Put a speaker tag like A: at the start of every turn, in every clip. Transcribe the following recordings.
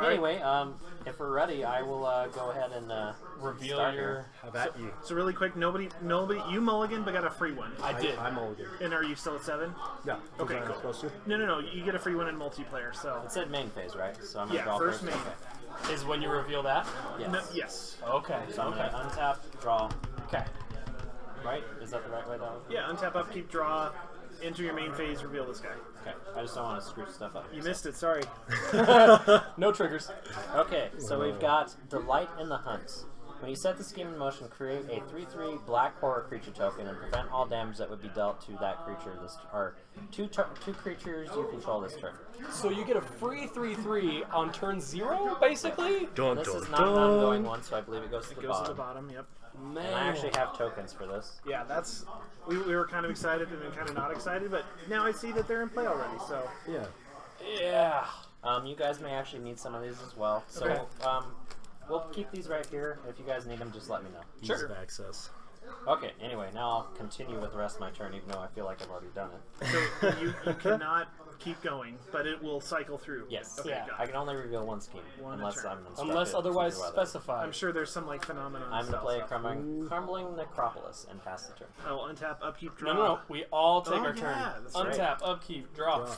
A: All right.
B: Anyway, um, if we're ready, I will uh, go ahead and uh,
C: Reveal
B: start
C: your.
B: here.
D: How about you?
A: So really quick, nobody, nobody, you mulligan, but got a free one.
C: I did.
D: I, am old.
A: And are you still at seven?
D: Yeah.
A: Okay, cool.
D: supposed to?
A: No, no, no. You get a free one in multiplayer. So
B: It said main phase, right? So I'm gonna
A: yeah,
B: draw
A: first
B: first.
A: main.
B: Okay.
C: Is when you reveal that.
B: Yes.
A: No, yes.
C: Okay.
B: So I'm
C: okay.
B: gonna untap, draw.
C: Okay.
B: Right? Is that the right way that was?
A: Yeah. Untap, upkeep, draw. Enter your main phase. Reveal this guy.
B: Okay. I just don't want to screw stuff up.
A: You missed it. Sorry.
C: No triggers.
B: Okay, so we've got Delight in the Hunt. When you set the scheme in motion, create a 3-3 black horror creature token and prevent all damage that would be dealt to that creature this or two tur two creatures you control this turn.
C: So you get a free three three on turn zero, basically.
D: Dun,
B: This
D: dun,
B: is not an
D: dun.
B: ongoing one, so I believe it goes to the
A: It goes to the
B: bottom.
A: bottom. Yep.
C: Man.
B: And I actually have tokens for this.
A: Yeah, that's. We, we were kind of excited and then kind of not excited, but now I see that they're in play already. So
D: Yeah.
C: Yeah.
B: Um, you guys may actually need some of these as well. So
A: Okay.
B: um, we'll keep these right here. If you guys need them, just let me know.
D: Ease
C: Sure.
D: of access.
B: Okay. Anyway, now I'll continue with the rest of my turn, even though I feel like I've already done it.
A: so you, you cannot keep going, but it will cycle through.
B: Yes.
A: Okay.
C: Yeah.
B: I can only reveal one scheme
A: One
B: unless
A: turn.
B: I'm
C: Unless otherwise specified.
A: I'm sure there's some like phenomenon.
B: I'm gonna
A: style
B: play a crumbling, crumbling necropolis and pass the turn.
A: Oh, untap, upkeep, draw.
C: No, no, no. We all take
A: Oh,
C: our turn.
A: yeah, that's right.
C: Untap, upkeep, draw.
D: Draw.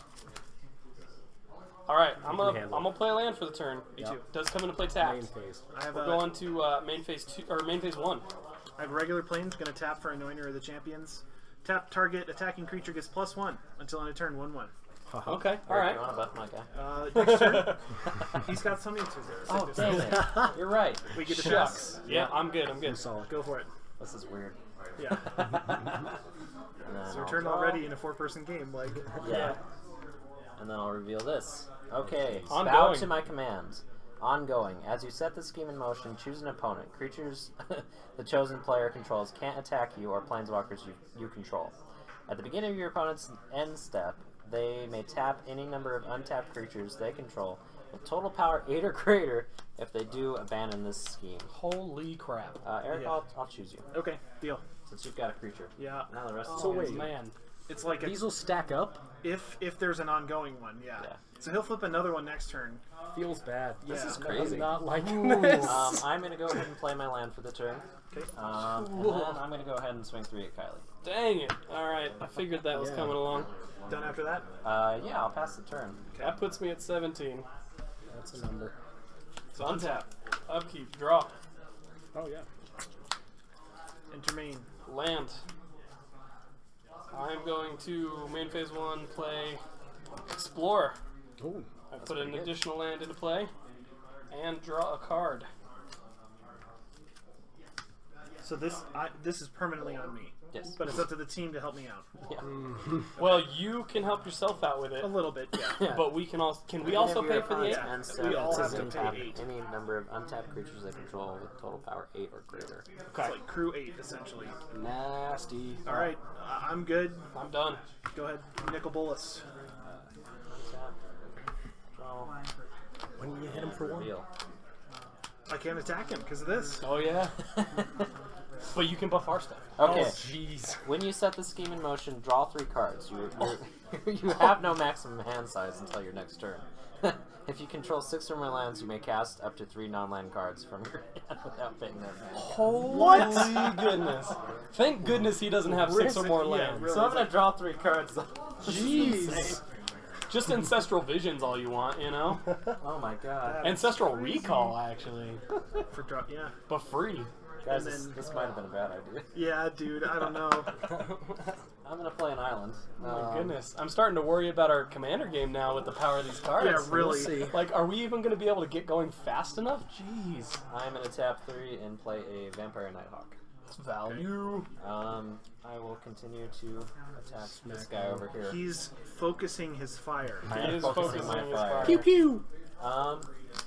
C: All right, I'm gonna I'm gonna play a land for the turn.
A: Me too.
C: Does come into play tapped.
D: Main phase.
A: I have
C: We're
A: a,
C: going to uh, main phase two or main phase one.
A: I have regular planes. Going to tap for Anointer of the Champions. Tap target attacking creature gets plus one until end of turn. One one.
D: Haha.
C: Okay, all
B: Eric,
C: right.
B: You want to buff my guy?
A: Uh, next turn, he's got some answers there.
B: Oh, damn it! You're right.
A: We get to
C: Shucks.
A: pass.
C: Yeah, I'm good. I'm good.
D: Solid.
A: Go for it.
B: This is weird.
A: Yeah.
B: And then
A: So
B: I'll
A: return already in a four-person game. Like,
B: Yeah. And then I'll reveal this. Okay. Bow
C: Ongoing.
B: to my command. Ongoing. As you set the scheme in motion, choose an opponent. Creatures the chosen player controls can't attack you or planeswalkers you, you control. At the beginning of your opponent's end step, they may tap any number of untapped creatures they control with total power 8 or greater. If they do, abandon this scheme.
C: Holy crap.
B: Uh, Eric,
A: Yeah.
B: I'll, I'll choose you,
A: okay, deal.
B: since you've got a creature.
A: Yeah.
B: Now the rest
C: Oh,
B: is
D: So wait.
C: man.
A: It's like a,
D: These will stack up.
A: if if there's an ongoing one. Yeah.
B: Yeah.
A: So he'll flip another one next turn.
D: Feels bad.
A: This is
B: crazy.
D: I'm not liking this.
B: Um, I'm going to go ahead and play my land for the turn.
A: Okay.
B: Um, and then I'm going to go ahead and swing 3 at Kiley.
C: Dang it. All right, I figured that was
D: Yeah.
C: coming along.
A: Done after that.
B: Uh, yeah, I'll pass the turn.
C: That puts me at 17.
D: That's a number.
C: So untap, upkeep, draw,
D: Oh yeah.
A: Enter main.
C: land. I'm going to main phase one play explore.
D: Oh.
C: I put an
B: good.
C: additional land into play and draw a card.
A: So this I, this is permanently on me,
B: Yes.
A: but it's up to the team to help me out
B: Yeah.
C: Well, you can help yourself out with it,
A: a little bit. Yeah.
C: but we can also can we
B: Beginning
C: also pay for the eight?
B: opponent's
A: eight? We all have
B: says
A: to pay eight.
B: Any number of untapped creatures they control with total power 8 or greater.
C: Okay.
A: It's like crew eight essentially.
C: Nasty.
A: All right, I- I'm good.
C: I'm done.
A: Go ahead, Nicol Bolas.
B: Untap.
D: When you hit him for one.
A: I can't attack him because of this.
C: Oh yeah, but you can buff our stuff.
B: Okay.
D: Oh, Jeez.
B: When you set the scheme in motion, draw three cards. You you're, have no maximum hand size until your next turn. if you control six or more lands, you may cast up to three non-land cards from your hand without paying them.
C: Holy goodness! Thank goodness he doesn't have six or more
A: Yeah,
C: lands.
A: really.
B: So I'm gonna draw three cards.
C: Jeez. Just ancestral visions, all you want, you know.
B: oh my god,
C: Ancestral recall, actually,
A: For draw, yeah,
C: but free.
B: Guys,
A: and
B: this,
A: then-
B: this might have been a bad idea.
A: yeah, dude. I don't know.
B: I'm gonna play an island.
C: Oh my
B: Um,
C: goodness, I'm starting to worry about our commander game now with the power of these cards.
A: Yeah, really.
D: We'll see.
C: Like, are we even going to be able to get going fast enough? Jeez.
B: I'm gonna tap three and play a Vampire Nighthawk.
C: Value.
B: Um, I will continue to attack this guy over here.
A: He's focusing his fire.
B: I
C: He is
B: focusing
C: focusing
B: my fire.
C: fire.
D: Pew pew.
B: Um,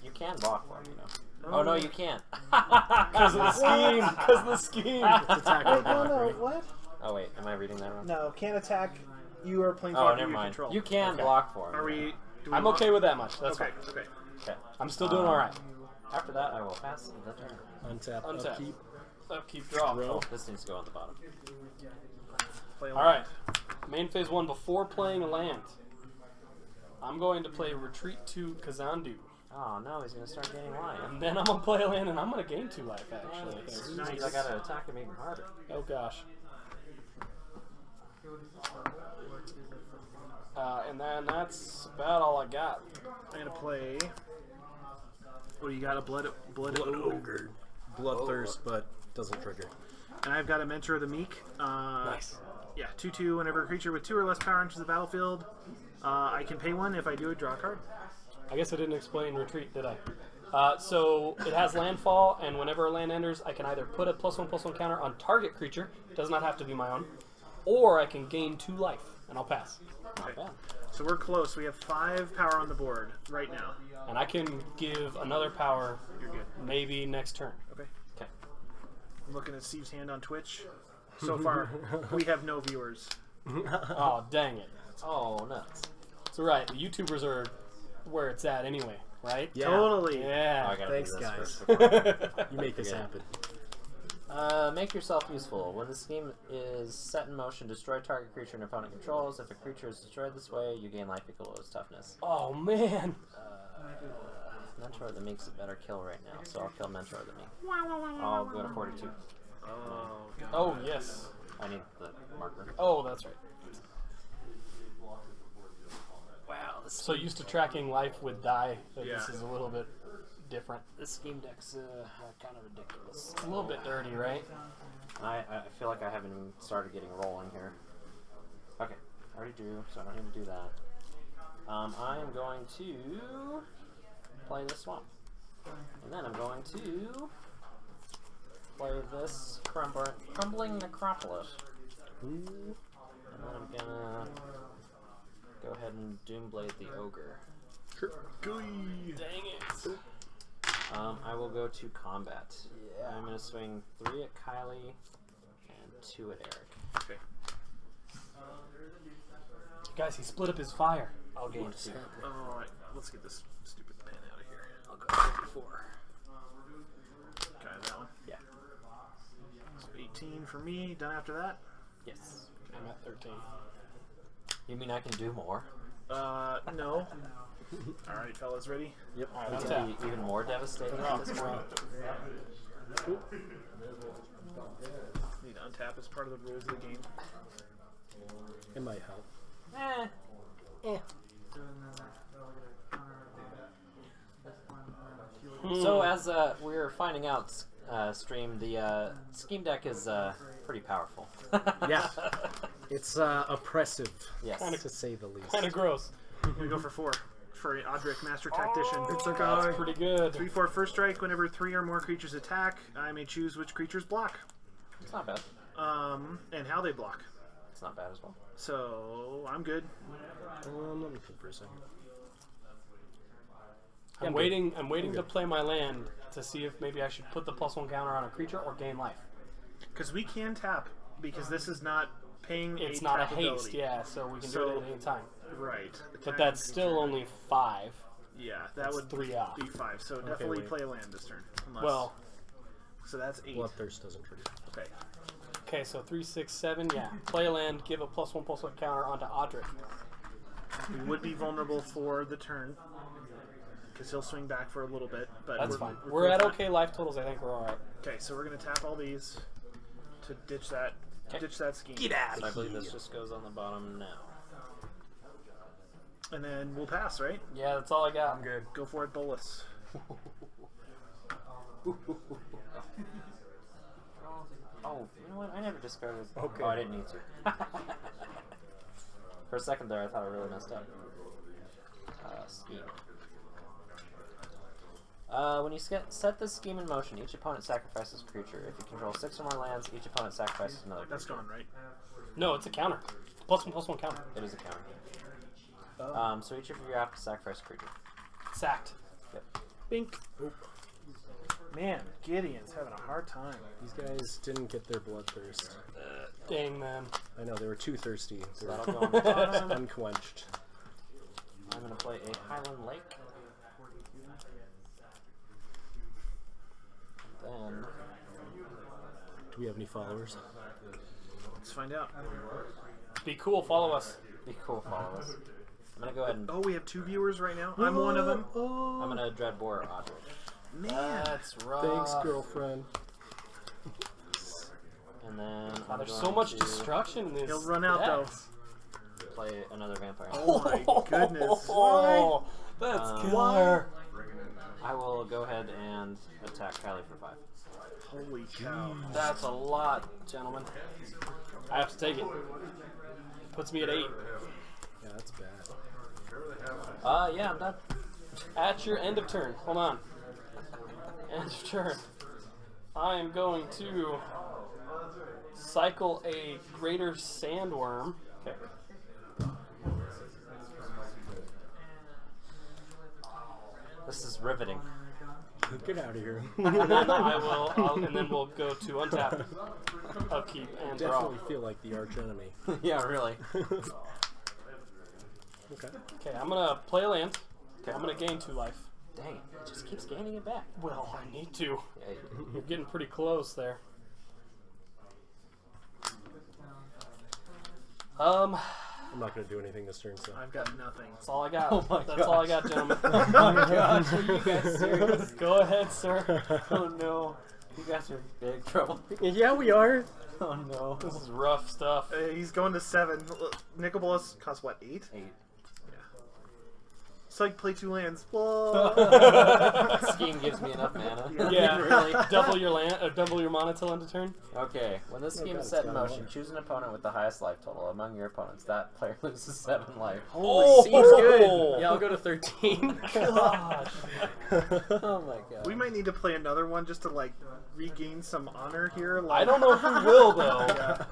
B: you can block for him, you know.
A: Oh,
B: Oh no, you can't.
C: Because of the scheme. Because of the scheme.
D: Attack
A: Wait, no, no, what?
B: Oh wait, am I reading that wrong?
A: No, can't attack. You are playing
B: Oh,
A: oh,
B: never mind.
A: control.
B: You can
C: Okay.
B: block for him.
A: Are we? Do we
C: I'm
A: want-
C: okay with that much. That's
A: Okay,
C: fine.
A: okay.
B: Okay.
C: I'm still doing
B: Um,
C: all right.
B: After that, I will pass the turn.
D: Untap.
C: Untap.
D: Upkeep.
C: Upkeep draw.
D: Draw.
B: This needs to go on the bottom.
A: Play
C: All right. Main phase one before playing a land. I'm going to play Retreat to Kazandu.
B: Oh no, he's gonna start gaining life.
C: And then I'm gonna play a land and I'm gonna gain two life actually.
B: This
A: Nice.
B: I gotta attack him even harder.
C: Oh gosh. Uh, and then that's about all I got.
A: I'm gonna play. Oh, you got a blood blood,
D: Blood
A: ogre.
D: ogre. Bloodthirst, but doesn't trigger.
A: and I've got a mentor of the meek. Uh,
C: Nice.
A: Yeah, two two. Whenever a creature with two or less power enters the battlefield, uh, I can pay one. If I do, a draw card.
C: I guess I didn't explain retreat, did I? Uh, so it has landfall, and whenever a land enters, I can either put a plus one plus one counter on target creature, does not have to be my own, or I can gain two life, and I'll pass.
B: Not bad.
A: So we're close. We have five power on the board right now.
C: And I can give another power
A: You're good.
C: maybe next turn.
A: Okay.
B: Okay.
A: I'm looking at Steve's hand on Twitch. So far, we have no viewers.
C: Oh, dang it.
B: Oh nuts.
C: It's alright, the YouTubers are where it's at anyway, right?
D: Yeah.
A: Totally.
B: Oh,
C: Yeah.
B: gotta
D: Thanks, guys. You make this happen.
B: Uh, make yourself useful. When the scheme is set in motion, destroy target creature an opponent controls. If a creature is destroyed this way, you gain life equal to its toughness.
C: oh, man.
B: Mentor of the Meek's a better kill right now, so I'll kill Mentor of the Meek. I'll go to 42.
A: Oh, God.
C: Oh, yes.
B: I need the marker.
C: Oh, that's right.
B: Wow, this,
C: So used to tracking life with die, that this is a little bit different.
B: this scheme deck's uh, kind of ridiculous.
C: It's a little bit dirty, right?
B: I, I feel like I haven't even started getting rolling here. Okay, I already drew, so I don't need to do that. Um, I am going to play this swamp. And then I'm going to play this crumber, Crumbling Necropolis. And then I'm gonna go ahead and Doomblade the Ogre.
D: Sure.
C: Dang it.
B: Um, I will go to combat. I'm gonna swing three at Kiley and two at Eric.
A: Okay.
C: Guys, he split up his fire.
B: I'll gain two.
A: All right. Let's get this stupid pen out of here.
B: I'll go 34.
A: Got that one.
B: Yeah.
A: So 18 for me. Done after that.
B: Yes.
C: I'm at 13.
B: You mean I can do more?
A: Uh, no. All right, fellas, ready?
D: Yep.
C: Alright,
B: It's gonna be even more devastating at this point.
A: Need to untap as part of the rules of the game.
D: It might help.
B: Eh.
C: Hmm.
B: So as uh, we're finding out, uh, stream the uh, scheme deck is uh, pretty powerful.
D: Yeah. It's uh, oppressive,
B: yes.
D: to say the least.
C: Kind of gross.
A: I'm gonna go for four for Odric, Master Tactician.
D: It's a
C: That's pretty good.
A: Three, four, first strike. Whenever three or more creatures attack, I may choose which creatures block,
B: It's not bad.
A: um, and how they block.
B: It's not bad as well.
A: So I'm good.
D: Um, let me think for a second.
C: I'm
D: I'm good.
C: waiting. I'm waiting
D: I'm
C: to play my land to see if maybe I should put the plus one counter on a creature or gain life.
A: Because we can tap because this is not paying.
C: It's
A: a
C: not a
A: tap
C: haste,
A: ability.
C: yeah, so we can do it at any time.
A: Right.
C: But that's
A: creature.
C: still only five.
A: Yeah, that
C: that's
A: would
C: three off.
A: be five. So definitely
D: wait.
A: play a land this turn. Unless,
C: Well,
A: so that's eight.
D: Bloodthirst doesn't trigger.
A: Okay.
C: okay, so three, six, seven. Yeah, play a land, give a plus one plus one counter onto Odric.
A: We would be vulnerable for the turn because he'll swing back for a little bit. But
C: That's
A: we're,
C: fine.
A: We're,
C: We're at
A: with
C: okay life totals. I think we're all right.
A: Okay, so we're gonna tap all these to ditch that.
B: Okay.
A: Ditch that scheme.
D: out
B: So I believe this just goes on the bottom now.
A: And then we'll pass, right?
C: Yeah, that's all I got.
D: I'm good.
A: Go for it, Bolas.
B: Oh, you know what? I never discarded.
D: Okay.
B: Oh, I didn't need to. For a second there, I thought I really messed up. Uh, scheme. Uh, when you set this scheme in motion, each opponent sacrifices a creature. If you control six or more lands, each opponent sacrifices another creature.
A: That's gone, right?
C: No, it's a counter. Plus one plus one counter.
B: It is a counter. Um, so each of you have to sacrifice a creature.
C: Sacked.
B: Yep.
A: Bink. Man, Gideon's having a hard time.
D: These guys didn't get their bloodthirst.
C: Dang man.
D: I know they were too thirsty.
B: So
D: They
B: that'll
D: were
B: go on the bottom.
D: unquenched.
B: I'm gonna play a Highland Lake. Then
D: Do we have any followers?
A: Let's find out.
C: Be cool. Follow us.
B: be cool, follow us. I'm gonna go ahead and
A: Oh, we have two viewers right now. I'm one of them.
D: Oh,
B: I'm gonna Dreadbore Audrey.
A: Man,
C: That's rough.
D: Thanks, girlfriend.
B: And then
C: God,
B: I'm
C: there's
B: going
C: so much
B: to
C: destruction in this.
A: He'll run out, though.
B: Play another vampire.
A: Oh my goodness.
C: Oh, that's
B: Um,
C: killer.
B: I will go ahead and attack Kiley for five.
A: Holy cow!
C: That's a lot, gentlemen. I have to take it. Puts me at eight.
D: Yeah, that's bad.
B: Uh, yeah, I'm done.
C: At your end of turn. Hold on. End of turn. I am going to cycle a greater sandworm.
B: Okay. This is riveting.
D: Get out of here.
C: And then I will, I'll, and then we'll go to untap, upkeep, and draw.
D: Definitely feel like the arch enemy.
B: yeah, really.
D: Okay.
C: Okay, I'm gonna play a land. Okay, I'm gonna gain two life.
B: Dang, it just keeps gaining it back.
C: Well, I need to.
B: Yeah, you-
C: You're getting pretty close there. Um,
D: I'm not gonna do anything this turn, so.
A: I've got nothing.
C: that's all I got.
B: Oh my
C: that's all I got, gentlemen.
B: oh my gosh, are you guys serious?
C: Go ahead, sir.
B: Oh no. You guys are in big trouble.
D: yeah, we are.
B: Oh no.
C: This is rough stuff.
A: Uh, he's going to seven. Nicol Bolas costs what? Eight.
B: Eight.
A: So I play two lands.
B: Scheme gives me enough mana.
C: Yeah,
B: really.
C: double your land, or double your mana till end of turn.
B: Okay, when this scheme
D: God,
B: is set in motion,
D: lot.
B: choose an opponent with the highest life total among your opponents. That player loses seven life.
C: Oh,
D: Seems good. Yeah, I'll go to 13.
C: Gosh.
B: Oh my god.
A: we might need to play another one just to like regain some honor here. Like,
C: I don't know if we will though.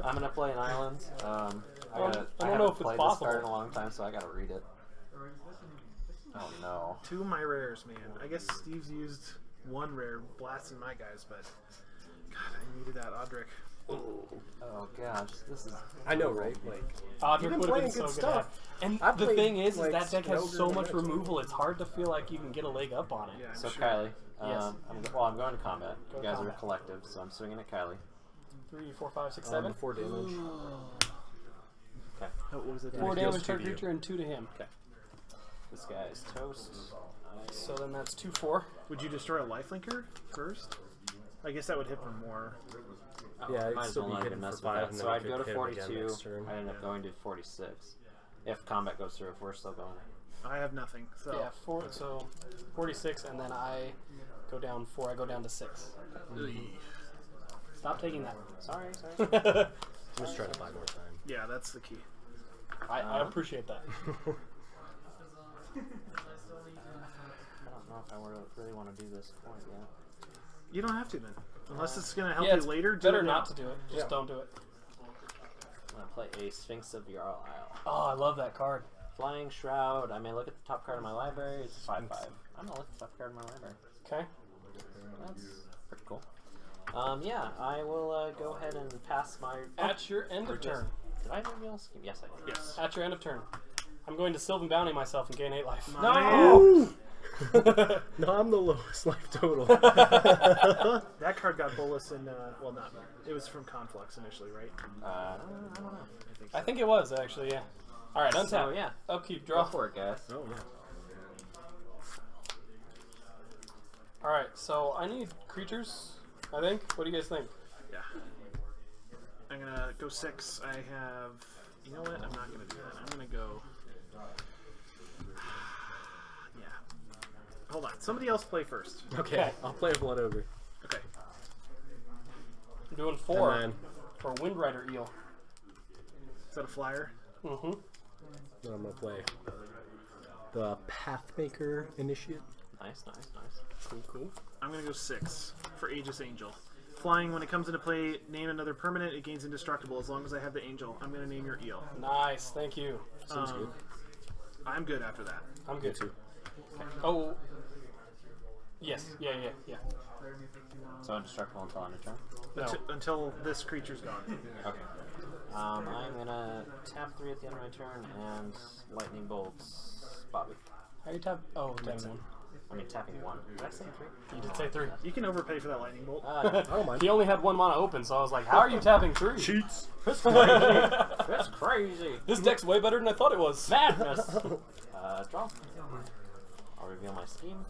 B: I'm gonna play an island. Um, I, gotta,
C: I
B: I
C: don't know
B: haven't
C: if it's
B: played
C: possible.
B: this card in a long time, so I gotta read it. Oh no.
A: Two of my rares, man. I guess Steve's used one rare blasting my guys, but God, I needed that Odric.
B: Oh gosh, this is.
D: I know, right? Like,
C: Odric
D: You've been
C: would have
D: playing
C: been so
D: good
C: good.
D: stuff.
C: at. And
D: I
C: the
D: played,
C: thing is, is that deck has so much removal. It's hard to feel like you can get a leg up on it.
A: Yeah,
B: So
A: sure.
B: Kiley,
C: Yes.
B: um, I'm, go- well, I'm going to combat.
C: Go
B: you guys
C: combat.
B: are collective, so I'm swinging at Kiley.
C: Three, four, five, six,
D: um, four damage.
B: Okay,
A: Oh, what was it?
C: Four damage
D: to you.
C: creature and two to him.
B: This guy is toast.
C: So then that's two, four.
A: Would you destroy a lifelinker first? I guess that would hit for more.
D: Yeah, it'd
B: might as
D: still
B: well
D: be
B: not
D: hidden
B: even
D: for
B: mess with
D: five,
B: that. So I'd go to
D: hit him again
B: 42.
D: next turn.
B: I end up going to 46. If combat goes through, if we're still going.
A: I have nothing. So
C: Yeah, four. So forty-six, and then I go down four. I go down to six. Stop taking that.
B: Sorry, sorry.
C: I,
D: I'm just trying to buy more time.
A: yeah, that's the key.
C: I
B: Uh-huh.
C: appreciate that.
B: I don't know if I really want to do this quite yet.
A: You don't have to then, unless it's gonna help
C: yeah,
A: you
C: it's
A: later. Do
C: better
A: it now.
C: not to do it. Just
D: Yeah.
C: don't do it.
B: I'm gonna play a Sphinx of Jwar Isle.
C: Oh, I love that card.
B: Flying Shroud. I may look at the top card of my library. It's a 5 5. I'm gonna look at the top card of my library.
C: Okay.
B: That's pretty cool. Um, yeah, I will uh, go ahead and pass my.
C: At your end of turn.
B: Did I reveal a scheme? Yes, I did.
A: Yes.
C: At your end of turn. I'm going to Sylvan Bounty myself and gain eight life.
A: My man.
D: No, I'm the lowest life total.
A: That card got Bolas in. Uh, well, not. It was from Conflux initially, right?
B: Uh, I don't know.
A: I think.
C: I think it was actually, yeah. All right, untap.
B: So, yeah.
C: Upkeep,
B: Go
C: draw.
B: for it, guys.
D: oh, yeah.
C: All right, so I need creatures. I think. What do you guys think?
A: Yeah. I'm gonna go six. I have. You know what? I'm not gonna do that. I'm gonna go. Yeah. Hold on. Somebody else play first.
D: Okay,
C: Okay.
D: I'll play a Blood Ogre.
A: Okay.
C: I'm doing four
D: And then,
C: for Windrider Eel.
A: Is that a flyer?
C: Mm-hmm.
D: then I'm going to play the Pathmaker Initiate.
B: Nice, nice, nice.
C: Cool, cool.
A: I'm gonna go six for Aegis Angel. Flying when it comes into play, name another permanent. It gains indestructible as long as I have the angel. I'm gonna name your eel.
C: Nice, thank you.
D: Seems
A: Um,
D: good.
A: I'm good after that.
C: I'm good.
D: too.
C: Oh. Yes. Yeah. Yeah. Yeah.
B: So indestructible until end of turn.
C: No.
A: Unti- until this creature's gone.
B: Okay. Um, I'm gonna tap three at the end of my turn and lightning bolts Bobby.
C: How you tap? Oh, tapping one.
B: I mean, tapping one. Did I say three?
C: You did say three.
A: You can overpay for that lightning bolt.
B: Uh,
D: I don't mind.
C: He only had one mana open, so I was like, "How are you tapping three?
D: Cheats.
B: that's crazy.
C: This deck's way better than I thought it was."
B: Madness. uh, draw. I'll reveal my scheme.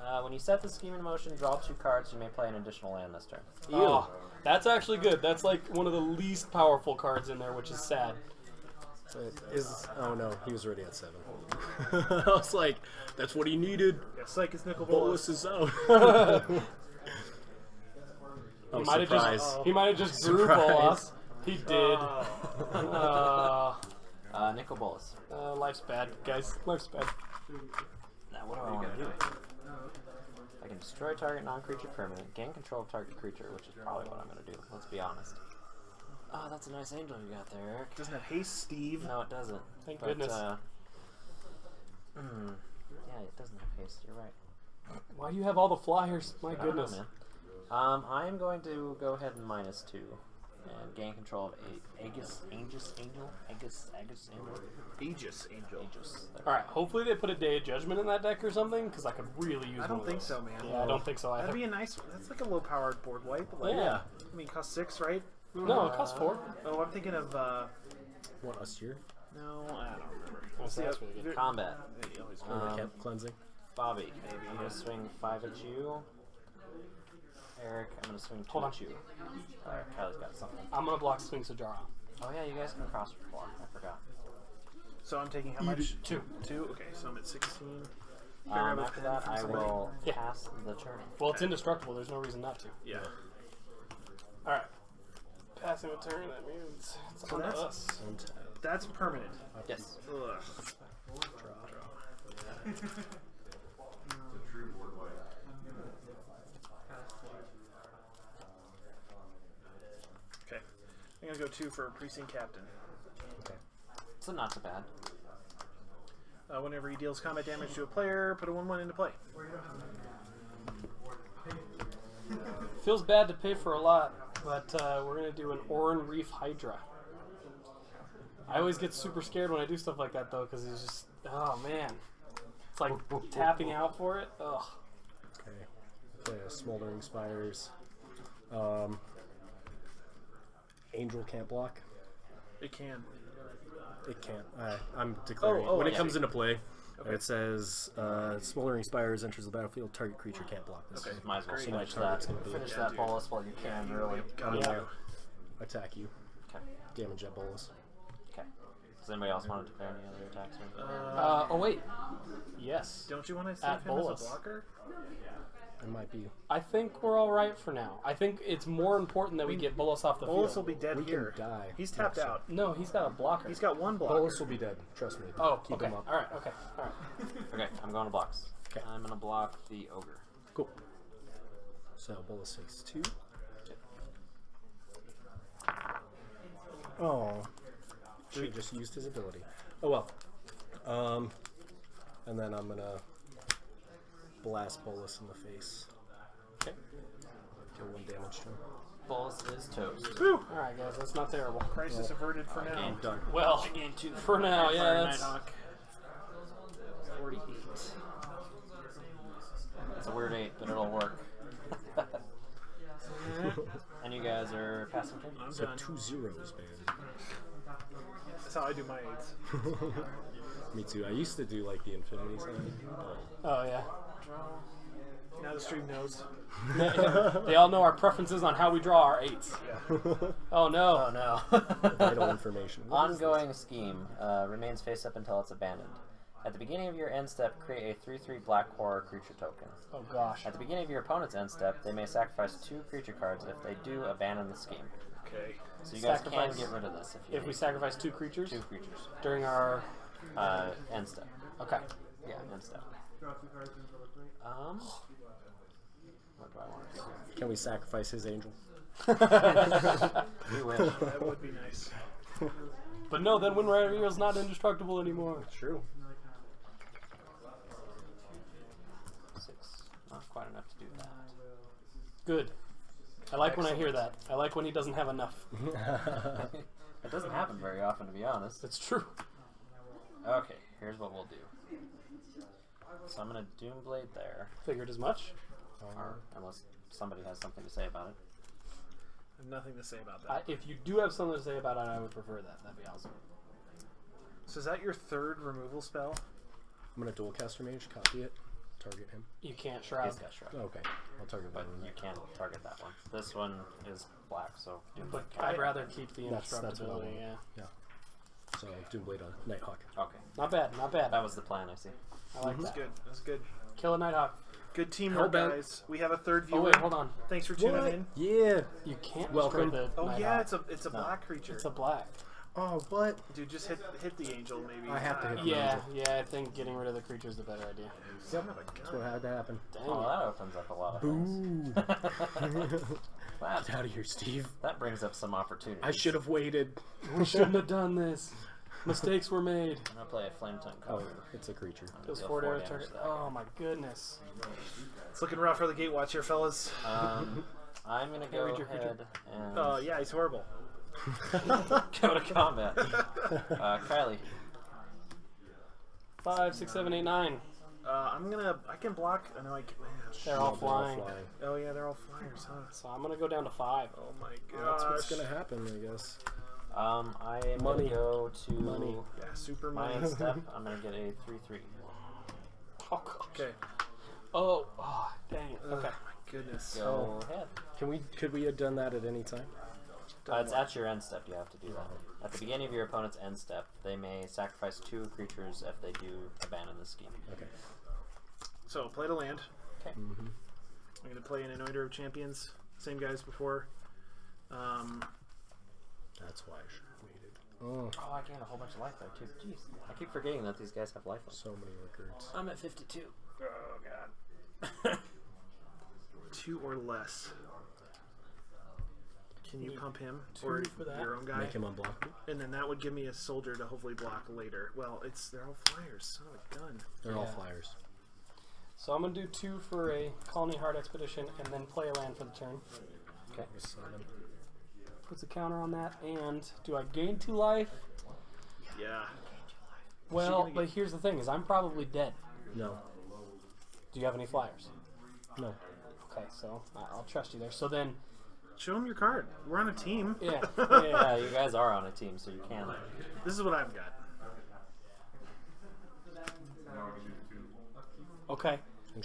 B: Uh, when you set the scheme in motion, draw two cards. You may play an additional land this turn.
C: Oh, that's actually good. That's like one of the least powerful cards in there, which is sad.
D: Is oh no, he was already at seven. I was like, that's what he needed.
A: yeah, Psych is Nicol
D: Bolus
A: Bolas.
D: is out.
C: He
D: oh,
C: might have
D: surprise.
C: just he might have just drew
D: Surprise.
C: Bolas. He did.
A: Oh.
C: Uh,
B: Uh, Nicol Bolas.
C: uh, life's bad, guys. Life's bad.
B: Now, what do I want to do? I can destroy target non-creature permanent, gain control of target creature, which is probably what I'm going to do. Let's be honest. Oh, that's a nice angel you got there, Eric.
A: Doesn't have haste, Steve.
B: No, it doesn't.
C: Thank
B: But,
C: goodness.
B: Uh, hmm. Yeah, it doesn't have haste. You're right.
C: Why do you have all the flyers? My
B: I don't know,
C: goodness.
B: man. Um, I am going to go ahead and minus two and gain control of A- Aegis, Aegis, Angel, Aegis, Aegis, Angel,
A: Aegis Angel.
B: Aegis. There.
C: All right. Hopefully they put a day of judgment in that deck or something, because I could really use.
A: I don't think so, man.
C: Yeah, I don't think so either.
A: That'd be a nice. That's like a low-powered board wipe. Like,
C: Yeah.
A: I mean, cost six, right?
C: No, it costs four.
A: Oh, I'm thinking of. uh
D: What us here?
A: No, I don't remember.
C: So that's really good.
A: there-
B: Combat.
A: they always-
B: Um,
D: Camp cleansing.
B: Bobby, I'm gonna swing five at you. Eric, I'm gonna swing two
C: Hold on.
B: at you. Alright, Kiley's got something.
C: I'm gonna block Swing Sajara.
B: Oh yeah, you guys can cross block. I forgot.
A: So I'm taking how much?
C: Two.
A: Two. Okay, so I'm at 16.
B: Um, after that, I will
C: Yeah.
B: pass the turn.
C: Well, it's indestructible. There's no reason not to.
A: Yeah.
C: All right. Passing the turn. That means it's
A: So
C: on
A: that's-
C: us.
D: Untap.
A: That's permanent.
B: Yes.
A: Ugh. Okay. I'm gonna go two for precinct captain.
D: Okay.
B: So not so bad.
A: Uh, whenever he deals combat damage to a player, put a 1 1 into play.
C: Feels bad to pay for a lot, but uh, we're gonna do an Oran-Rief Hydra. I always get super scared when I do stuff like that though, because it's just oh man, it's like tapping out for it. Ugh.
D: Okay. Play a smoldering spires. Um, Angel can't block.
A: It can.
D: It can't. I, I'm declaring.
A: Oh, oh,
D: when it
A: yeah.
D: comes into play,
A: Okay.
D: it says uh, smoldering spires enters the battlefield. Target creature can't block this.
A: Okay.
B: Might as well
A: Great.
B: finish that.
D: gonna
B: Finish
A: Yeah,
B: that
A: dude.
B: Bolas while you can, really.
A: Got
D: I'm attack you.
B: Okay.
D: Damage that Bolas.
B: Okay. Does anybody else want to declare any other attacks? Or anything?
A: Uh,
C: Uh, oh wait. Yes.
A: don't you want to
C: at
A: him
C: Bolas.
A: as a blocker?
D: It might be.
C: I think we're all right for now. I think it's more important that we get Bolas off the
A: Bolas will
C: field.
A: be dead
D: We can
A: here.
D: die.
A: He's tapped
D: next
A: out.
C: No, he's got a blocker.
A: He's got one blocker.
D: Bolas will be dead. Trust me.
C: Oh,
D: Keep
C: okay.
D: him up.
C: All right. Okay. All right.
B: Okay, I'm going to blocks.
D: 'Kay.
B: I'm going to block the ogre.
D: Cool. So Bolas takes two. Oh, should have just used his ability. Oh well. Um, and then I'm gonna blast Bolas in the face.
B: Okay.
D: Deal one damage to him.
B: Bolas is toast.
A: Whew.
C: All right, guys. That's not terrible.
A: Crisis averted for now.
B: Game
D: Done.
C: Well,
B: Gain two.
C: for now, yeah.
B: Fire
C: That's
B: Nighthawk. 48. It's a weird eight, but it'll work. and you guys are passing turn?
A: I'm
D: So two zeros, man.
A: That's how I do my eights.
D: Me too. I used to do like the infinity sign. but
C: oh yeah.
A: Now the stream knows.
C: They all know our preferences on how we draw our eights. Oh no.
B: Oh no.
D: Vital information. What is
B: Ongoing scheme uh, remains face up until it's abandoned. At the beginning of your end step, create a 3 3 black horror creature token.
C: Oh gosh.
B: At the beginning of your opponent's end step, they may sacrifice two creature cards. If they do, abandon the scheme.
A: Okay.
B: So you guys
C: Sacrifice-
B: can get rid of this if you
C: If we
B: need
C: sacrifice two creatures
B: two creatures.
C: during our
B: Uh, end step.
C: okay.
B: Yeah, end step. Um, what do I want to do?
D: this? Can we sacrifice his angel?
B: We wish.
A: That would be nice.
C: But no, then Wind Rider Eagle's not indestructible anymore.
D: True.
B: Six. Not quite enough to do that.
C: Good. I like when I hear that. I like when he doesn't have enough.
B: It doesn't happen very often, to be honest.
C: It's true.
B: Okay, here's what we'll do. So I'm gonna Doomblade there,
C: Figured as much.
B: or unless somebody has something to say about it.
A: I have nothing to say about that.
C: I, if you do have something to say about it, I would prefer that. That'd be awesome.
A: so is that your third removal spell?
D: I'm gonna dual caster mage, copy it, target him.
C: You can't shroud.
B: He's got shrug,
D: Okay, I'll target
B: but
D: that one.
B: you can't target that one. This one is black, so Doomblade.
C: But I'd rather keep the
D: That's- that's what I
C: indestructibility.
D: want.
C: Yeah.
D: So Doomblade on Nighthawk.
B: Okay,
C: Not bad. Not bad.
B: that was the plan. I see.
C: I like
A: That's
C: that.
A: good. That's good.
C: Kill a Nighthawk.
A: Good teamwork, guys. We have a third
C: oh,
A: viewer. Oh viewer.
C: wait, hold on.
A: Thanks for tuning
D: What?
A: in.
D: Yeah.
C: You can't
D: Welcome.
C: the
A: Oh
C: Nighthawk.
A: yeah, it's a it's a
B: No.
A: black creature.
C: It's a black.
D: Oh, what?
A: Dude, just hit hit the angel maybe.
D: I have to hit the
C: Yeah, yeah. I think getting rid of the creature is the better idea.
A: Son of a
D: That's
A: gun.
D: what had to happen.
C: Dang.
B: Oh, that opens up a lot of things.
D: Boo!
B: that,
D: Get out of here, Steve.
B: that brings up some opportunities.
D: I should have waited.
C: We shouldn't have done this. Mistakes were made.
B: I'm gonna play a Flametongue
D: Oh, it's a creature.
B: I'm gonna
C: Those
B: deal
C: four
B: four
C: arrows
B: damage
C: target. Oh my goodness.
A: It's looking rough for the Gatewatch here, fellas.
B: Um, I'm gonna go
C: read your creature?
B: ahead and
A: Uh, yeah, he's horrible.
B: Go to combat. Uh, Kiley,
C: Five, six, seven, eight, nine.
A: Uh, I'm gonna. I can block. I know I can.
C: They're all flying.
A: Oh yeah, they're all flyers, huh?
C: So I'm gonna go down to five.
A: Oh my gosh.
D: That's what's gonna happen, I guess.
B: um, I am
D: Money.
B: gonna go to
D: Money.
A: Yeah, super
B: my
A: money.
B: end step. I'm gonna get a three-three.
C: Oh gosh.
A: Okay.
C: Oh, oh dang it.
A: Ugh,
C: Okay.
A: my goodness.
B: Go ahead.
D: Can we? Could we have done that at any time?
B: Uh, it's at your end step. You have to do that. At the beginning of your opponent's end step, they may sacrifice two creatures if they do abandon the scheme.
D: Okay.
A: So play to land.
B: Okay.
D: Mm-hmm.
A: I'm gonna play an Anointer of Champions. Same guys before. Um,
D: That's why I should have waited. Oh,
B: Oh, I gained a whole bunch of life there too. Jeez, I keep forgetting that these guys have life.
D: so many records.
B: I'm at 52.
A: oh god. Two or less. Can you
C: mm.
A: pump him
C: two
A: or
C: for that?
A: your own guy?
D: Make him unblockable.
A: And then that would give me a soldier to hopefully block later. Well, it's they're all flyers. Son of a gun.
D: They're all flyers.
C: So I'm gonna do two for a Khalni Heart expedition and then play a land for the turn.
B: Okay.
D: Seven.
C: Puts a counter on that. And do I gain two life?
A: Yeah.
C: Well, but here's the thing: is I'm probably dead.
D: No.
C: Do you have any flyers?
D: No.
C: Okay, so I'll trust you there. So then,
A: Show him your card. We're on a team.
C: yeah, yeah, yeah.
B: Yeah, you guys are on a team, so you can.
A: This is what I've got.
C: okay.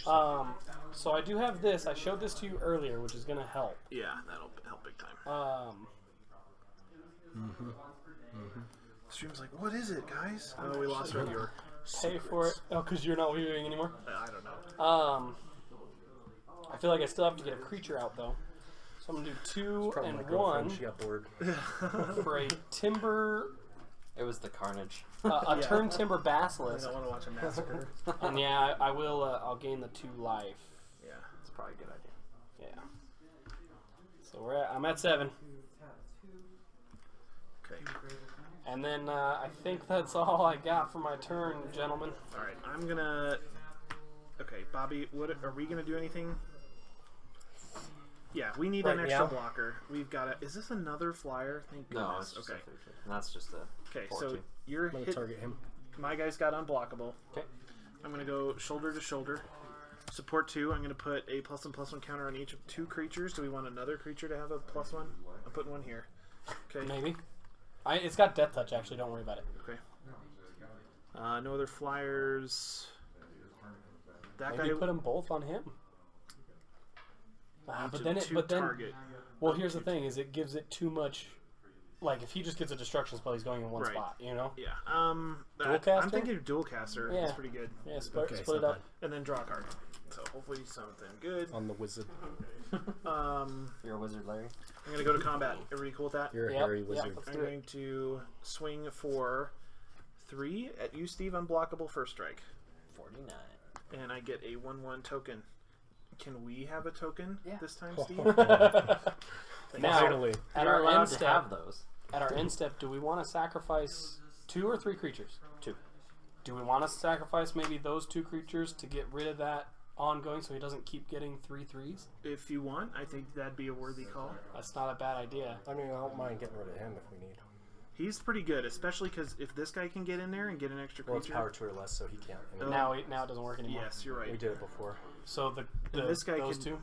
C: Um, so I do have this. I showed this to you earlier, which is gonna help.
A: Yeah, that'll help big time.
C: Um, Mhm. Mhm.
A: Stream's like, what is it, guys? Oh, we lost our viewer.
C: pay for it. Oh, because you're not viewing anymore.
A: I don't know.
C: Um, I feel like I still have to get a creature out though. So I'm gonna do two
D: Probably
C: and
D: my girlfriend.
C: one
D: She got bored.
C: for a timber,
B: It was the carnage.
C: uh, a
A: Yeah.
C: Turntimber
A: I
C: basilisk.
A: don't want to watch a massacre.
C: and yeah, I, I will. Uh, I'll gain the two life.
A: yeah.
C: It's probably a good idea. Yeah. So we're at, I'm at seven,
A: Okay.
C: and then uh, I think that's all I got for my turn, gentlemen.
A: All right. I'm gonna. Okay, Bobby. What are we gonna do? Anything? Yeah, we need an extra
D: now?
A: blocker. We've got a. Is this another flyer? Thank
B: No,
A: goodness.
B: it's just
A: okay.
B: a that's just a
A: Okay,
B: four
A: so you're
D: I'm gonna
A: hit.
D: target him.
A: My guy's got unblockable.
B: Okay.
A: I'm gonna go shoulder to shoulder. Support two. I'm gonna put a plus one plus one counter on each of two creatures. Do we want another creature to have a plus one? I'm putting one here. Okay.
C: Maybe. I, it's got death touch. Actually, don't worry about it.
A: Okay. Uh, no other flyers. That
C: Maybe
A: guy.
C: put them both on him. Ah, but
A: of
C: then it.
A: two
C: But then,
A: target.
C: well, here's the thing: is it gives it too much. Like if he just gets a destruction spell, he's going in one
A: Right.
C: spot. You know.
A: Yeah. Um.
C: Dual
A: that-
C: caster?
A: I'm thinking of Dualcaster.
C: Yeah.
A: That's pretty good.
C: Yeah. Split,
D: Okay,
C: split it
D: not
C: up.
A: And then draw a card. So hopefully something good.
D: On the wizard.
A: Um.
B: You're a wizard, Larry.
A: I'm gonna go to combat. Everybody cool with that?
D: You're a
C: Yep,
D: hairy wizard.
C: let's
A: I'm
C: do it.
A: going to swing for three at you, Steve. Unblockable first strike,
B: Forty-nine.
A: and I get a one-one token. Can we have a token
B: Yeah.
A: this time, Steve? Thank
C: Now-
D: Finally.
C: At our
B: allowed
C: end step,
B: have those.
C: at our end step, do we want to sacrifice two or three creatures?
B: Two.
C: Do we want to sacrifice maybe those two creatures to get rid of that ongoing, so he doesn't keep getting three threes?
A: If you want, I think that'd be a worthy call.
C: That's not a bad idea.
D: I mean, I don't mind getting rid of him if we need. Him.
A: He's pretty good, especially because if this guy can get in there and get an extra
D: Well, it's
A: creature.
D: power two or less, so he can't. I mean,
C: Now, it, now it doesn't work anymore.
A: yes, you're right.
D: we did it before.
C: So the, the
A: this guy
C: those
A: can-
C: two.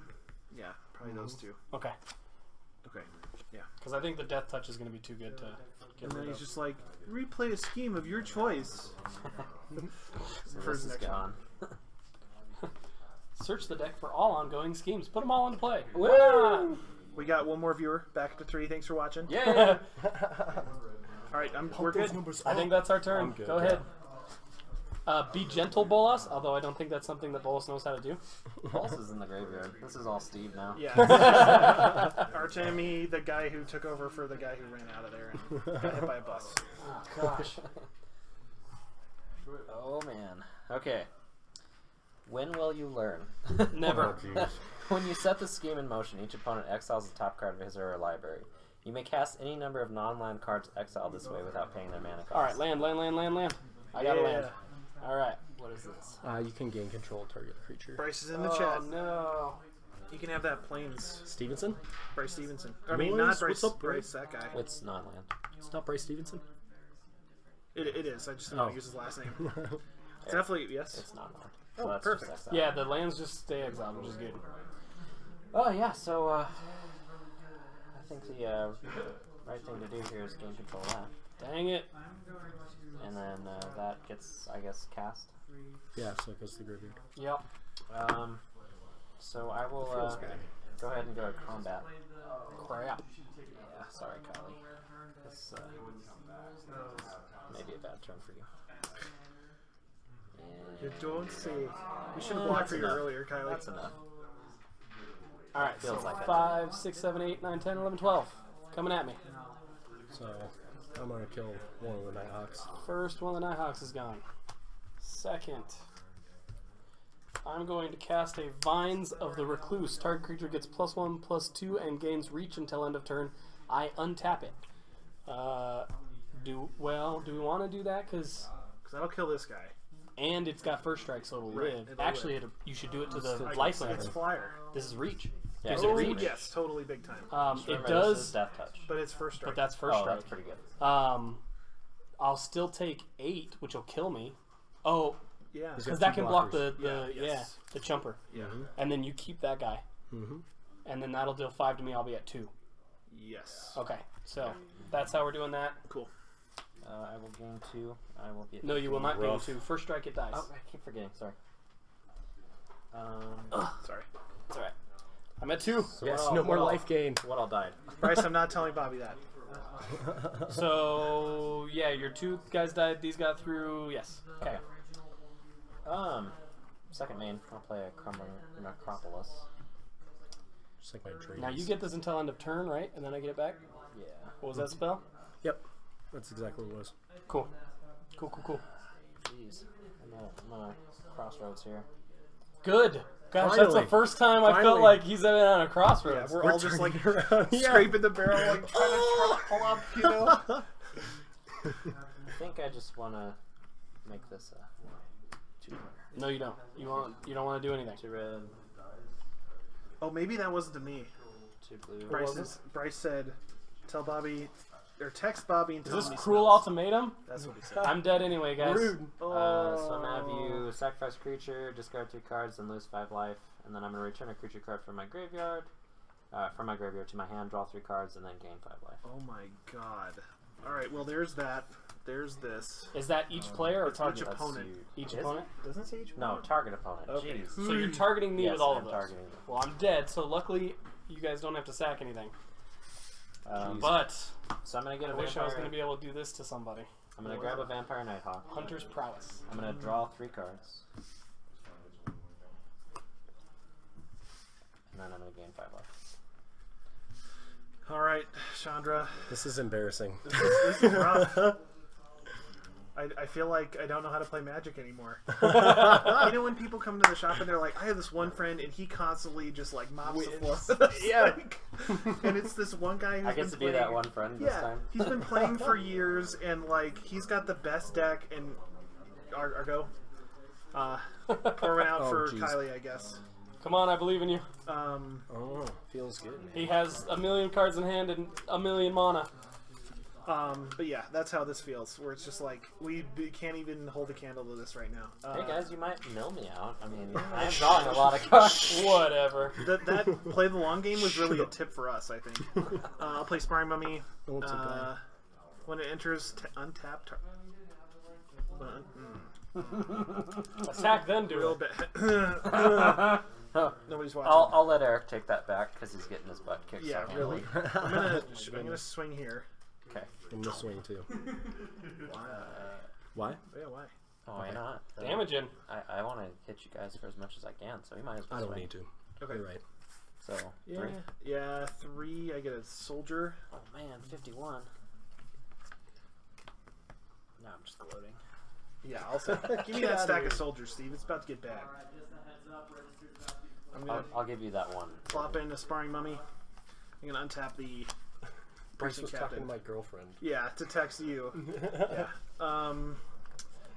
A: Yeah, probably those two.
C: Okay.
A: Okay. Yeah.
C: Because I think the death touch is going to be too good to get
A: And then
C: rid
A: he's
C: of.
A: just like, replay a scheme of your choice.
B: So
A: For
B: is gone.
C: Search the deck for all ongoing schemes. Put them all into play.
B: Woo!
A: We got one more viewer. Back to three. Thanks for watching.
B: Yeah.
A: All right, I'm, we're good.
C: I think that's our turn.
D: I'm
C: Go ahead. Uh, be gentle, Bolas. Although I don't think that's something that Bolas knows how to do.
B: Pulse is in the graveyard. This is all Steve now.
A: Yeah. Artemi, the guy who took over for the guy who ran out of there and got hit by a bus.
C: Oh gosh.
B: Oh man. Okay. When will you learn?
C: Never.
B: when you set the scheme in motion, each opponent exiles the top card of his or her library. You may cast any number of non-land cards exiled this way without paying their mana cost.
C: All right, land, land, land, land, land. I got to
A: Yeah.
C: land. All right. What is this?
D: Uh, you can gain control of target creature.
A: Bryce is in the
C: oh
A: chat.
C: no.
A: You can have that planes.
D: Stevenson?
A: Bryce Stevenson. I mean, not
D: Boys,
A: Bryce.
D: what's up,
A: Bryce,
D: Bryce?
A: that guy.
B: It's not land.
D: It's not Bryce Stevenson.
A: It, it is. I just don't
D: Oh.
A: use his last name. It's definitely yes.
B: It's not land.
A: Oh,
B: that's
A: perfect.
B: Just.
C: Yeah, the lands just stay exiled, which is good.
B: Oh yeah. So uh, I think the uh, right thing to do here is gain control of that,
C: Dang it.
B: and then uh, that gets, I guess, cast.
D: Yeah, so it goes to the graveyard.
C: Yep.
B: Um, so I will uh, go ahead and go to combat.
C: Crap.
B: Yeah, sorry, Kiley. This uh, may be a bad turn for you.
A: You
B: And
A: don't say. We should have blocked for you
B: enough.
A: earlier, Kiley.
B: that's enough.
C: All right,
B: Feels
C: so
B: like that.
C: 5, 6, 7, 8, 9, 10, 11, 12. Coming at me.
D: So I'm gonna kill one of the Nighthawks.
C: First one of the Nighthawks is gone. Second, I'm going to cast a Vines of the Recluse. Target creature gets plus one, plus two, and gains reach until end of turn. I untap it. Uh, do well. Do we want to do that? Cause
A: Because that'll kill this guy.
C: and it's got first strike, so it'll
A: Right,
C: live.
A: it'll
C: Actually,
A: live.
C: It'll, you should do it to the
A: I-
C: lifeline.
A: It's flyer.
C: This is reach.
B: Yeah,
C: Gives
B: it's
C: it
A: Oh,
C: reach.
A: yes, totally big time.
C: Um, it
B: remember, this is
C: does,
B: death touch.
A: But it's first strike.
C: but that's first
B: oh,
C: strike.
B: that's pretty good.
C: Um, I'll still take eight, which will kill me. Oh,
A: yeah.
C: Because that
D: two
C: can block the, the
A: Yeah,
C: yeah,
A: yes.
C: the chumper,
A: Yeah.
C: and then you keep that guy,
D: Mm-hmm.
C: and then that'll deal five to me. I'll be at two.
A: Yes.
C: Okay, so that's how we're doing that.
A: Cool.
B: Uh, I will gain two. I will be. At
C: No, you will not gain
D: Rough.
C: two. First strike, it dies.
B: Oh, I keep forgetting. Sorry. Um,
A: Sorry.
B: it's alright.
C: I'm at two.
B: So
D: Yes, no more life gain.
B: What all died?
A: Bryce, I'm not telling Bobby that.
C: So yeah, your two guys died. These got through. Yes. Okay.
B: Um, second main. I'll play a crumbling necropolis.
D: Just like my dreams.
C: Now you get this until end of turn, right? And then I get it back.
B: Yeah.
C: What was that spell?
D: Yep. That's exactly what it was.
C: Cool. Cool. Cool. Cool.
B: Jeez. I'm at, I'm at crossroads here.
C: Good. Gosh, that's the first time I felt
D: Finally.
C: like he's been on a
A: Yeah,
C: crossroads.
A: we're, all just like
D: turning around. Yeah.
A: scraping the barrel, like trying to, pull up, you know.
B: I think I just want to make this a two.
C: No, you don't. You want. You don't want to do anything.
B: Two red,
A: Oh, maybe that wasn't to me.
B: two blue.
A: Bryce, is, Bryce said, "Tell Bobby, or text Bobby and
C: Is
A: tell
C: this
A: him he
C: cruel
A: smells."
C: ultimatum?
A: That's what he said.
C: I'm dead anyway, guys.
D: Rude.
B: Uh, so I'm gonna have you sacrifice creature, discard two cards, and lose five life, and then I'm gonna return a creature card from my graveyard, uh, from my graveyard to my hand, draw three cards, and then gain five life.
A: Oh my god. All right, well there's that. There's this.
C: Is that each player or
A: It's
C: target?
A: each opponent.
C: Each
B: Is
C: opponent.
A: Doesn't say each
B: No, target opponent.
A: Okay.
B: Jeez.
C: So you're targeting me
B: Yes,
C: with all
B: I'm
C: of those.
B: targeting you.
C: Well, I'm dead, so luckily you guys don't have to sack anything.
B: Um,
C: But
B: so I'm gonna get
C: I
B: a
C: wish I was going to be able to do this to somebody.
B: I'm gonna grab a vampire nighthawk.
C: Hunter's prowess.
B: I'm gonna draw three cards. And then I'm gonna gain five life.
A: All right, Chandra.
D: This is embarrassing.
A: This is, this is rough. I, I feel like I don't know how to play Magic anymore. you know when people come to the shop and they're like, I have this one friend and he constantly just like mops the floor. us,"
D: Yeah.
A: like- and it's this one guy who's
B: I get
A: been
B: to be that one friend this
A: Yeah,
B: time.
A: he's been playing for years and like he's got the best deck and Ar- Argo. Uh, pour one out
D: Oh,
A: for
D: jeez.
A: Kiley, I guess.
C: Come on, I believe in you.
A: Um,
D: Oh, feels good. Man.
C: He has a million cards in hand and a million mana.
A: Um, but yeah, that's how this feels. Where it's just like we b- can't even hold a candle to this right now. Uh,
B: Hey guys, you might mill me out. I mean, I am drawing a lot of cards.
C: Whatever.
A: that that play the long game was really a tip for us. I think. Uh, I'll play sparring mummy.
D: Too bad.
A: Uh, when it enters t- untapped. Tar- uh, mm,
C: Attack, then
A: a
C: do
A: little
C: it.
A: bit. Nobody's watching.
B: I'll, I'll let Eric take that back because he's getting his butt kicked.
A: yeah,
B: so
A: really. I'm gonna I'm gonna swing here.
B: Okay.
D: I'm gonna swing too.
A: Why?
D: Why?
A: Yeah, why?
B: Oh, why not? Uh,
C: Damaging.
B: I, I want to hit you guys for as much as I can, so we might as well.
D: I don't
B: swing.
D: need to.
A: Okay.
D: You're right.
B: So
A: Yeah,
B: three.
A: yeah, three. I get a soldier.
B: Oh man, fifty-one. No, I'm just gloating.
A: Yeah, I'll. Give me that stack
D: here.
A: of soldiers, Steve. It's about to get bad. I'm gonna
B: I'll, I'll give you that one.
A: plop in a sparring mummy. I'm gonna untap the
D: Bruce
A: Precinct
D: was talking to my girlfriend.
A: Yeah, to text you. yeah. Um.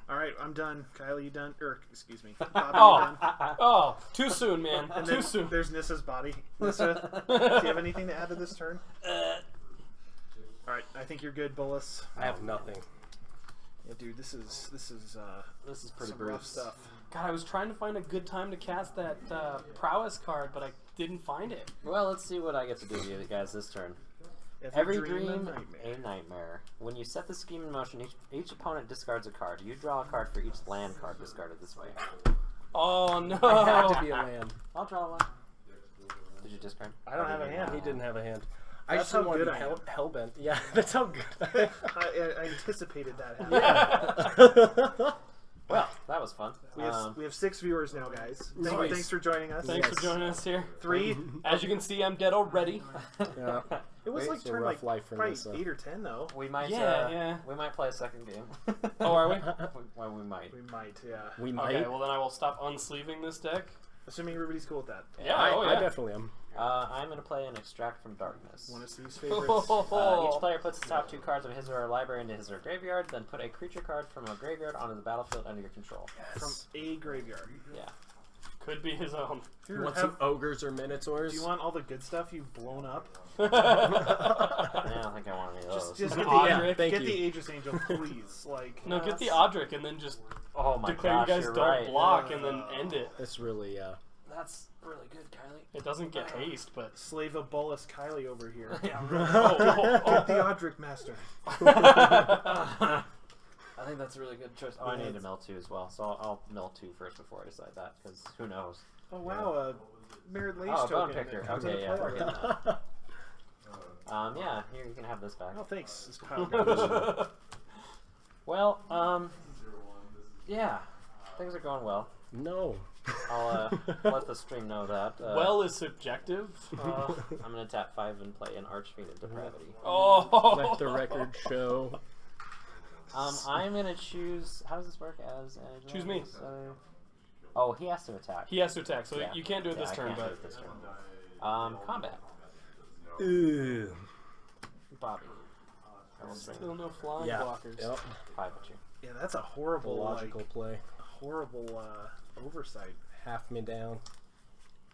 A: All right, I'm done. Kiley, you done? Or excuse me, Bobby,
C: Oh,
A: done?
C: oh, too soon, man.
A: And
C: Too soon.
A: there's Nissa's body. Nissa, do you have anything to add to this turn?
B: Uh,
A: All right, I think you're good, Bolas.
D: I have nothing.
A: Yeah, dude, this is this is uh,
B: this is pretty
A: rough stuff.
C: God, I was trying to find a good time to cast that uh, prowess card, but I didn't find it.
B: Well, let's see what I get to do to you guys this turn.
A: Every,
B: Every
A: dream, a
B: dream,
A: nightmare.
B: a nightmare. When you set the scheme in motion, each, each opponent discards a card. You draw a card for each land card discarded this way.
C: Oh no!
D: I had to be a land.
B: I'll draw one. Did you discard?
A: I don't have a hand.
D: He didn't have a hand. I
A: That's
D: just didn't
A: how
D: to
A: good
D: be
A: I
D: hell, hell bent. Yeah, that's how good. I
A: I, I anticipated that. happening.
D: am.
B: Well, that was fun.
A: We have,
B: Um,
A: we have six viewers now, guys. Thank,
C: Nice.
A: Thanks for joining us.
C: Thanks
D: Yes.
C: for joining us here.
A: Three.
C: As you can see, I'm dead already.
D: yeah.
A: It was
B: Wait,
A: like
D: it's a
A: turn
D: rough
A: like
D: life for
A: probably
D: Nissa.
A: eight or ten though.
B: we might,
C: Yeah,
B: uh,
C: yeah.
B: we might play a second game.
C: Oh, are we?
B: well, we might.
A: We might, yeah.
D: We might.
C: Okay, well then I will stop unsleeving this deck.
A: Assuming everybody's cool with that.
C: Yeah,
D: I,
C: oh
D: I definitely am.
B: Uh, I'm going to play an Extract from Darkness.
A: One of Steve's favorites.
B: Uh, each player puts the top two cards of his or her library into his or her graveyard, then put a creature card from a graveyard onto the battlefield under your control. Yes.
A: From a graveyard.
B: Yeah.
C: Could be his own.
A: Here,
D: Want
A: have-
D: some ogres or minotaurs?
A: do you want all the good stuff you've blown up?
B: I don't think I want any of those.
A: Just, just get, the,
C: Odric.
D: Thank
A: get
D: you.
A: the Aegis Angel, please. Like,
C: no, get the
B: that's-
C: Odric and then just
B: oh my
C: declare
B: gosh,
C: you guys
B: you're
C: don't
B: right.
C: block and then end it.
D: It's really uh.
B: That's really good, Kiley.
C: It doesn't get haste, but
A: slave of Bolas Kiley over here.
B: Yeah,
C: oh, oh,
A: Get the Odric Master.
B: I think that's a really good choice. Oh, I need to mill two as well, so I'll, I'll mill two first before I decide that, because who knows?
A: Oh wow, a Marit Lage
B: Oh, a bone
A: token.
B: picker.
A: that
B: Okay, yeah, we're getting that. Um, yeah, here you can have this back.
A: Oh, thanks. This pile of garbage.
C: oh.
B: Well, um, yeah, things are going well.
D: no.
B: I'll uh, let the stream know that. Uh,
C: well is subjective.
B: uh, I'm gonna tap five and play an Archfiend of Depravity.
C: Oh,
D: Let the record show.
B: Um, I'm gonna choose. How does this work? As a,
C: Choose me.
B: so- oh, he has to attack.
C: He has to attack, so
B: Yeah.
C: you can't do it
B: Yeah,
C: this
B: I
C: turn. But
B: this turn. Um, combat.
D: Ew.
B: Bobby. I will swing
C: still no flying
D: Yeah.
C: blockers.
D: Yep.
B: five at you.
A: yeah, that's a horrible,
D: Logical
A: like,
D: play.
A: horrible uh, oversight.
D: Half me down.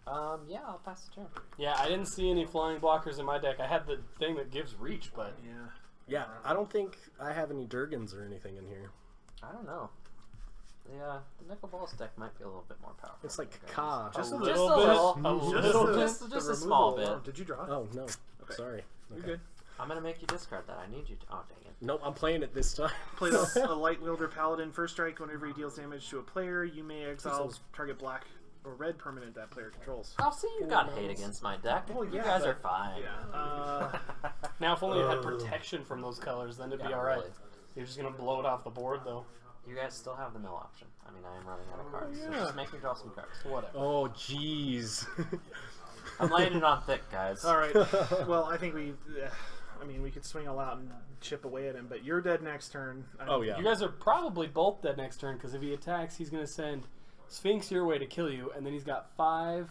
B: Um, yeah, I'll pass the turn.
C: Yeah, I didn't see any flying blockers in my deck. I had the thing that gives reach, but
A: Yeah.
D: Yeah, I don't think I have any Durgans or anything in here.
B: I don't know. The, uh, the Nicol Bolas deck might be a little bit more powerful.
D: It's like
B: than
D: Ka.
A: Just
C: a
A: a
C: little
B: just a
C: bit.
B: little.
C: A
A: Just,
C: little bit.
B: Just- just a
A: removal
B: small
A: alone.
B: bit.
A: Did you draw?
D: Oh no.
A: Okay.
D: Sorry.
A: You're
D: Okay.
A: good.
B: I'm gonna make you discard that. I need you to. Oh, dang it.
D: Nope, I'm playing it this time.
A: Play this, a light wielder paladin. First strike, whenever he deals damage to a player, you may exile
D: Those-
A: target black or red permanent that player controls.
B: I'll see you got hate against my deck.
A: Well,
B: you guys
A: but-
B: are fine.
A: Yeah. Uh,
C: now if only it had protection from those colors, then it'd be all right.
B: really.
C: You're just gonna blow it off the board, though.
B: You guys still have the mill option. I mean, I am running out of cards. So
A: yeah.
B: just make me draw some cards.
C: Whatever.
D: oh jeez.
B: I'm laying it on thick, guys.
A: all right. Well, I think we. Uh, I mean, we could swing all out and chip away at him, but you're dead next turn. I
D: Oh yeah.
C: You guys are probably both dead next turn because if he attacks, he's gonna send Sphinx your way to kill you, and then he's got five.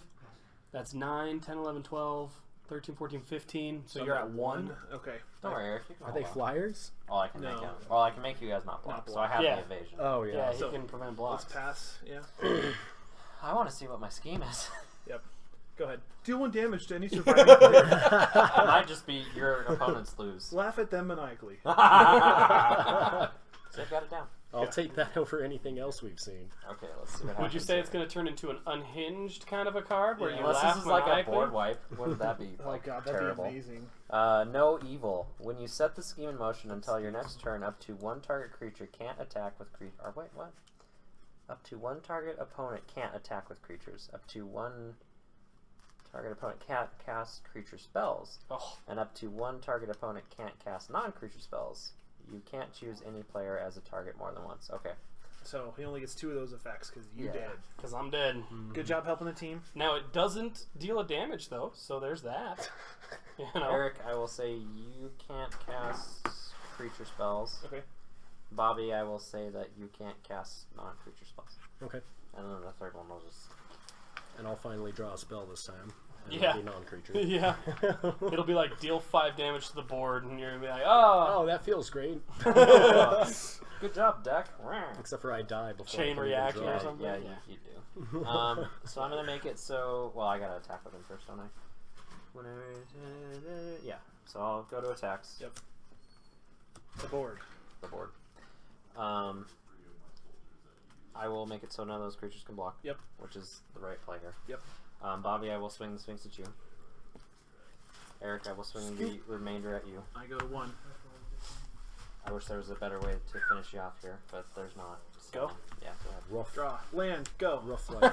C: That's 9, 10, 11, 12, 13, 14, 15. So, you're at one.
A: Okay.
B: Don't worry, Eric.
D: Are they
B: on.
D: flyers?
B: Oh, I can make
A: No.
B: Well, I can make you guys not block.
A: Not
B: So I have
C: Yeah.
B: the evasion.
D: Oh
C: Yeah,
D: yeah.
C: he
A: So-
C: can prevent
A: Let's
C: blocks.
A: pass. Yeah.
B: I want to see what my scheme is.
A: Yep. Go ahead. Deal one damage to any surviving player.
B: It might just be your opponents lose.
A: Laugh at them maniacally.
B: so I've got it down.
D: I'll
A: Yeah.
D: take that over anything else we've seen.
B: Okay, let's see what.
C: Would you say
B: here.
C: it's going to turn into an unhinged kind of a card where
A: Yeah.
C: you
B: Unless
C: laugh
B: this is like a
C: maniacally?
B: board wipe, What wouldn't that be
A: Oh
B: like
A: god, that'd
B: terrible?
A: be amazing.
B: Uh, no evil. When you set the scheme in motion until your next turn, up to one target creature can't attack with creature. Or wait, what? Up to one target opponent can't attack with creatures. Up to one target opponent can't cast creature spells,
C: Oh,
B: and up to one target opponent can't cast non-creature spells. You can't choose any player as a target more than once. Okay.
A: So he only gets two of those effects because you
B: Yeah.
A: dead.
C: because I'm dead.
A: Good job helping the team.
C: Now it doesn't deal a damage though, so there's that. You know,
B: Eric, I will say you can't cast creature spells.
A: Okay.
B: Bobby, I will say that you can't cast non-creature spells.
D: Okay.
B: And then the third one will just.
D: And I'll finally draw a spell this time. And
C: Yeah.
D: It'll be non-creature.
C: yeah, it'll be like deal five damage to the board, and you're gonna be like, oh,
D: Oh, that feels great.
B: Good job, deck.
D: Except for I die before.
C: Chain
D: can
C: reaction or
D: draw.
B: Yeah,
C: something?
B: yeah, you, you do. Um, so I'm gonna make it so. Well, I gotta attack with him first, don't I? Whenever, yeah. So I'll go to attacks.
A: Yep. The board.
B: The board. Um, I will make it so none of those creatures can block.
A: Yep.
B: Which is the right play here.
A: Yep.
B: Um, Bobby, I will swing the swings at you. Eric, I will swing the remainder at you.
A: I go to one.
B: I wish there was a better way to finish you off here, but there's not. So,
A: Go.
B: Yeah, go ahead.
D: Rough,
A: Draw. Land. Go.
D: rough life.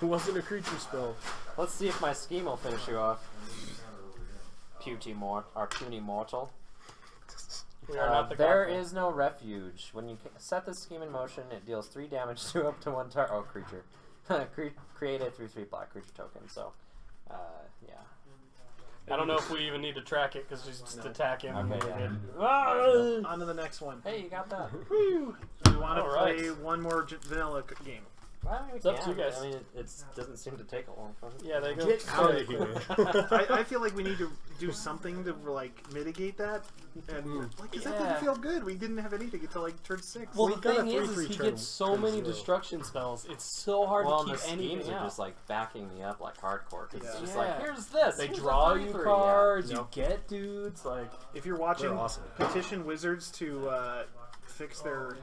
D: Wasn't a creature spell.
B: Let's see if my scheme will finish you off. Puny mort or puny mortal.
C: We are
B: Uh,
C: not the
B: there
C: Godfather.
B: is no refuge. When you set this scheme in motion, it deals three damage to up to one target. Oh, creature. Cre- create a three three black creature token. So, uh, yeah.
C: I don't know if we even need to track it because just
A: No.
C: attack him.
B: Okay,
C: We're
B: yeah.
C: good. Ah!
A: On to the next one.
B: Hey, you got that.
A: Woo! Do we want to play
C: right.
A: one more vanilla game?
B: Well,
C: It's up to you guys.
B: I mean, it it's, doesn't seem to take a long time.
C: Yeah, they go.
D: Get out of here.
A: I, I feel like we need to do something to like mitigate that, and like 'cause that
C: Yeah.
A: didn't feel good. We didn't have anything until like turn six.
C: Well,
D: We
C: the thing is, is
D: 3-3
C: he gets so many
D: zero.
C: destruction spells. It's so hard
B: Well,
C: to
B: and the
C: keep
B: schemes are just like backing me up like hardcore. 'cause
A: Yeah.
B: it's just
C: Yeah.
B: like, here's this.
C: they
B: here's
C: draw you cards,
A: Yeah.
C: you get dudes. Like,
A: if you're watching,
D: awesome.
A: petition wizards to uh, fix their